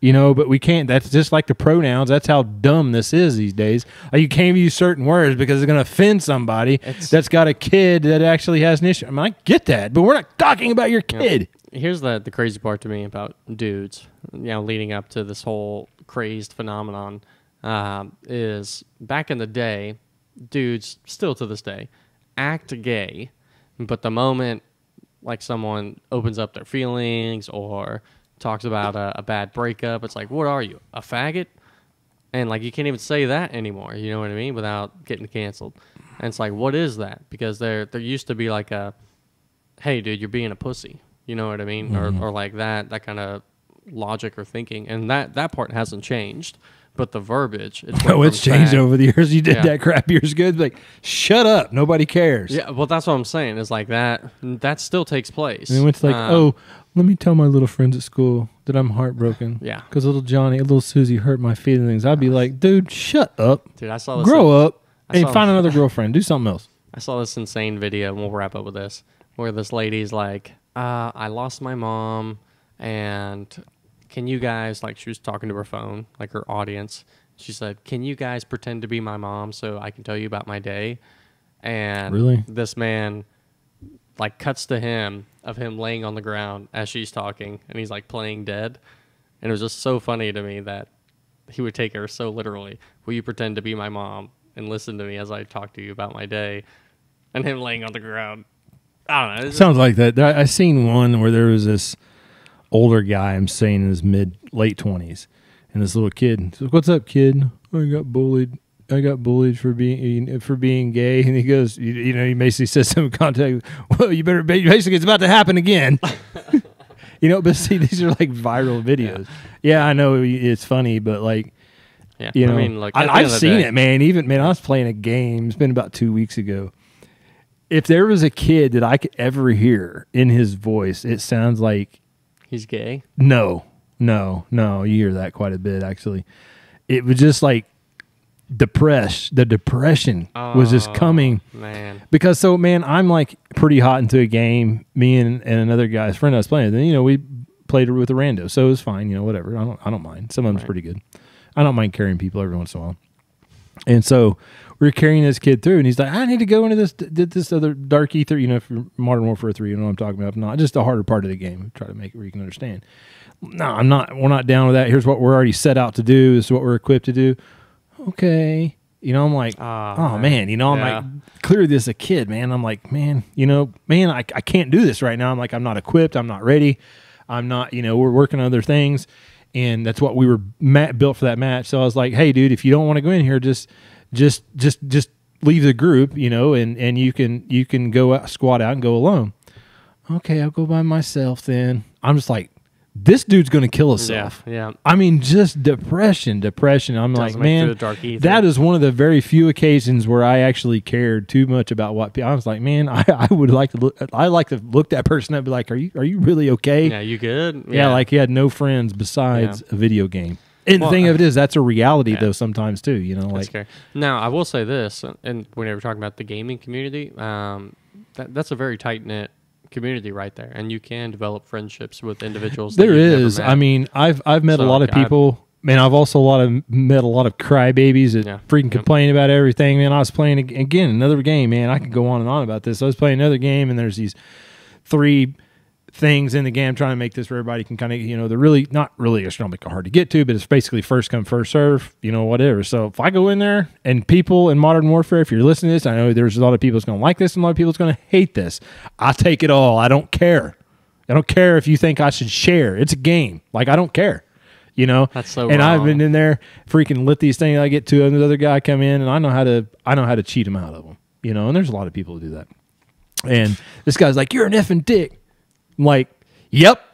You know, but we can't. That's just like the pronouns. That's how dumb this is these days. Like you can't use certain words because it's going to offend somebody It's- that's got a kid that actually has an issue. I mean, I get that, but we're not talking about your Yeah. Here's the the crazy part to me about dudes. You know, leading up to this whole crazed phenomenon, um, is back in the day, dudes still to this day act gay, but the moment like someone opens up their feelings or talks about a, a bad breakup, it's like, what are you, a faggot? And like you can't even say that anymore. You know what I mean? Without getting canceled. And it's like, what is that? Because there there used to be like a, hey dude, you're being a pussy. You know what I mean? Mm-hmm. Or or like that that kind of logic or thinking. And that that part hasn't changed. But the verbiage, it's Oh, it's changed over the years. You did Yeah. that crap years ago. Like, shut up. Nobody cares. Yeah, well, that's what I'm saying. Is like that. That still takes place. And it's like, Um, oh, let me tell my little friends at school that I'm heartbroken. Yeah. Because little Johnny, little Susie hurt my feelings. I'd be like, dude, shut up. dude, I saw this. Grow up I and find another girlfriend. Do something else. I saw this insane video, and we'll wrap up with this, where this lady's like, uh, "I lost my mom, and can you guys like?" She was talking to her phone, like her audience. She said, "Can you guys pretend to be my mom so I can tell you about my day?" And Really? this man like cuts to him of him laying on the ground as she's talking, and he's like playing dead, and it was just so funny to me that he would take her so literally. Will you pretend to be my mom and listen to me as I talk to you about my day, and him laying on the ground? I don't know. just- Sounds like that. I seen one where there was this older guy. I'm saying in his mid late twenties, and this little kid. says, What's up, kid? I got bullied. I got bullied for being for being gay, and he goes, you, you know, he basically says some contact. Well, you better basically it's about to happen again. you know, but see, these are like viral videos. Yeah, I know it's funny, but like yeah, you know, I mean, like I, at the end I've seen day- it, man. Even man, I was playing a game. It's been about two weeks ago. If there was a kid that I could ever hear in his voice, it sounds like He's gay. no, no, no. You hear that quite a bit, actually. It was just like depressed. The depression was just Oh, coming Man, because so man, I'm like pretty hot into a game. Me and, and another guy's friend I was playing. Then you know we played with a rando, so it was fine. You know whatever. I don't I don't mind. Some of them's Right. pretty good. I don't mind carrying people every once in a while. And so we are carrying this kid through, and he's like, "I need to go into this did this other Dark Aether, you know, for Modern Warfare Three. You know what I'm talking about? Not just the harder part of the game. Try to make it where you can understand. No, I'm not. We're not down with that. Here's what we're already set out to do. This is what we're equipped to do. Okay. You know, I'm like, Ah, oh man. You know, I'm Yeah. like, clearly this is a kid, man. I'm like, man, you know, man, I, I can't do this right now. I'm like, I'm not equipped. I'm not ready. I'm not, you know, we're working on other things. And that's what we were ma- built for that match. So I was like, hey, dude, if you don't want to go in here, just, just, just, just leave the group, you know, and, and you can, you can go out, squat out and go alone. Okay. I'll go by myself then. I'm just like, this dude's going to kill himself. yeah, yeah. I mean, just depression, depression. I'm like, Doesn't it man, dark that is one of the very few occasions where I actually cared too much about what people. I was like, man, I, I would like to look. I like to look that person up, and be like, are you are you really okay? Yeah, you good? Yeah, like he had no friends besides a video game. And Well, the thing of it is, that's a reality yeah. though. Sometimes too, you know, That's like. Now, I will say this, and when we were talking about the gaming community, um, that, that's a very tight knit community right there, and you can develop friendships with individuals. that there met. I mean, I've I've met a lot of people. Man, I've also a lot of met a lot of crybabies that Yeah. freaking Yep. complain about everything. Man, I was playing again another game. Man, I could go on and on about this. I was playing another game, and there's these three things in the game. I'm trying to make this where everybody can kind of, you know, they're really not really astronomically hard to get to, but it's basically first come, first serve, you know, whatever. So if I go in there and people in Modern Warfare, if you're listening to this, I know there's a lot of people that's going to like this and a lot of people that's going to hate this. I take it all. I don't care. I don't care if you think I should share. It's a game. Like I don't care. You know, That's so and I've been in there freaking lit these things. I get to another guy come in, and I know how to I know how to cheat him out of them. You know, and there's a lot of people who do that. And this guy's like, "You're an effing dick." I'm like, "Yep."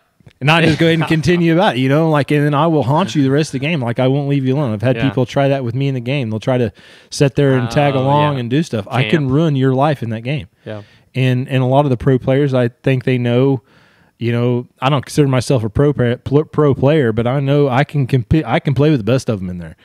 And I just go ahead and continue about it, you know, like, and then I will haunt you the rest of the game. Like, I won't leave you alone. I've had Yeah. people try that with me in the game. They'll try to sit there and tag Oh, along yeah. and do stuff. I can ruin your life in that game yeah, and and a lot of the pro players I think they know you know I don't consider myself a pro pro player but I know I can compete I can play with the best of them in there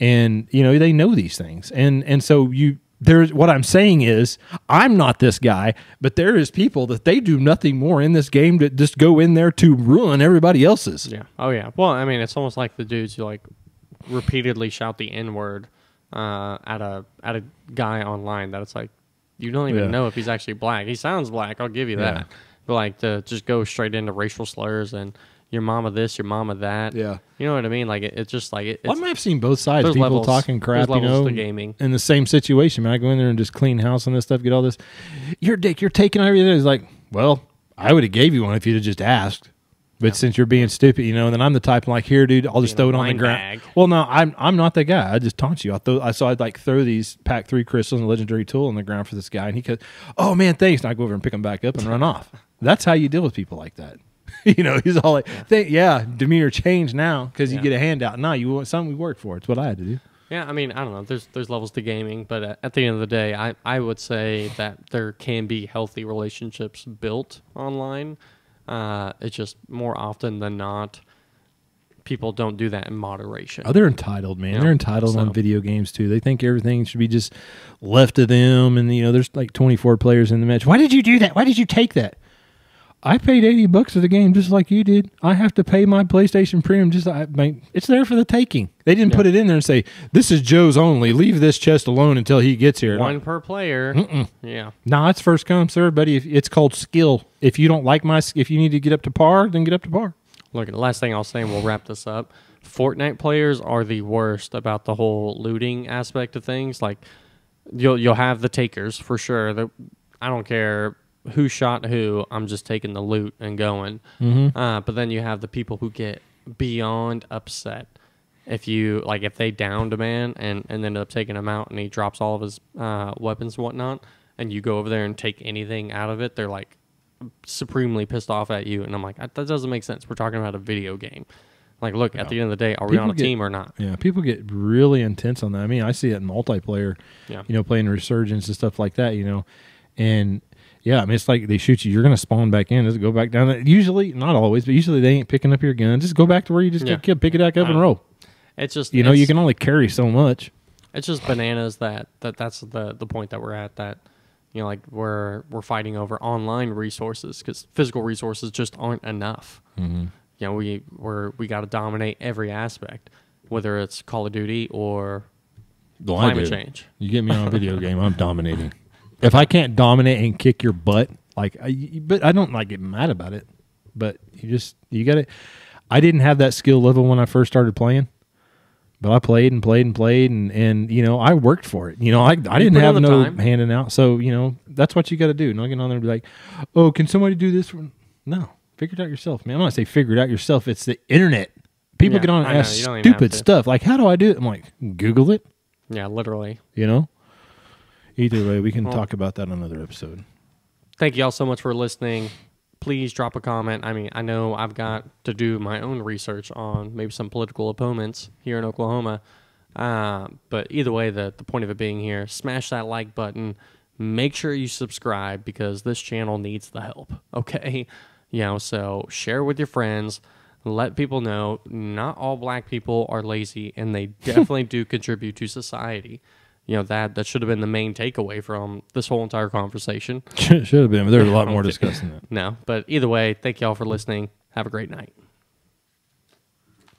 and you know they know these things and and so you there's what I'm saying is I'm not this guy but there is people that they do nothing more in this game to just go in there to ruin everybody else's yeah. Oh yeah. Well, I mean, it's almost like the dudes who like repeatedly shout the N word uh, at a at a guy online. That it's like you don't even Yeah. know if he's actually black. He sounds black. I'll give you Yeah. that. But like to just go straight into racial slurs and your mama this, your mama that. Yeah. You know what I mean? Like it, it's just like it, Well, I mean, I've seen both sides. People levels- talking crap, you know, gaming. in the same situation. Man, I go in there and just clean house and this stuff, get all this. You're dick. You're taking everything. It's like, well, I would have gave you one if you'd have just asked. But since you're being stupid, you know, and then I'm the type I'm like, here, dude, I'll just Being throw it on the ground. bag. Well, no, I'm I'm not that guy. I just taunt you. I throw, I saw I'd like throw these pack three crystals and legendary tool on the ground for this guy, and he could, oh man, thanks. And I go over and pick them back up and run off. That's how you deal with people like that. you know, he's all like, "Thank- yeah, demeanor changed now because you Yeah. get a handout. No, you want something we worked for. It's what I had to do. Yeah, I mean, I don't know. There's there's levels to gaming, but at, at the end of the day, I, I would say that there can be healthy relationships built online. Uh, it's just more often than not, people don't do that in moderation. Oh, they're entitled, man. Yeah, They're entitled on video games too. They think everything should be just left to them. And you know, there's like 24 players in the match. Why did you do that? Why did you take that? I paid eighty bucks for the game just like you did. I have to pay my PlayStation Premium. Just I mean, it's there for the taking. They didn't put it in there and say this is Joe's only. Leave this chest alone until he gets here. One per player. Yeah. Nah, it's first come, sir, buddy. It's called skill. If you don't like my, if you need to get up to par, then get up to par. Look, the last thing I'll say, and we'll wrap this up. Fortnite players are the worst about the whole looting aspect of things. Like, you'll you'll have the takers for sure. The, I don't care who shot who. I'm just taking the loot and going. Uh, but then you have the people who get beyond upset if you like if they downed a man and and ended up taking him out and he drops all of his uh, weapons and whatnot, and you go over there and take anything out of it. They're like supremely pissed off at you, and I'm like, that doesn't make sense. We're talking about a video game. Like, look, at the end of the day, are we on a get- team or not? Yeah, people get really intense on that. I mean, I see it in multiplayer. Yeah. You know, playing Resurgence and stuff like that. You know, and yeah, I mean, it's like they shoot you. You're gonna spawn back in. Just go back down. there. Usually, not always, but usually they ain't picking up your gun. Just go back to where you just Yeah. get. Pick it back up and roll. It's just You know, you can only carry so much. It's just bananas that that that's the the point that we're at. That you know, like we're we're fighting over online resources because physical resources just aren't enough. Mm-hmm. You know, we we're we got to dominate every aspect, whether it's Call of Duty or Well, climate change. You get me on a video game, I'm dominating. If I can't dominate and kick your butt, like, I, but I don't like get mad about it. But you just you got to. I didn't have that skill level when I first started playing, but I played and played and played and and you know I worked for it. You know I I didn't have no time. handing out. So you know that's what you got to do. Not get on there and be like, oh, can somebody do this? For no, figure it out yourself, man. I'm not say figure it out yourself. It's the internet. People Yeah, get on and I ask You don't even have stupid stuff like, how do I do it? I'm like, Google it Yeah, literally. you know either way we can Well- talk about that on another episode Thank you all so much for listening. Please drop a comment. I mean, I know I've got to do my own research on maybe some political opponents here in Oklahoma. Uh, but either way, the, the point of it being here, smash that like button. Make sure you subscribe because this channel needs the help. Okay. You know, so share with your friends. Let people know not all black people are lazy and they definitely do contribute to society. You know, that that should have been the main takeaway from this whole entire conversation. should have been but there's a lot more discussing that No, but either way, thank y'all for listening. Have a great night.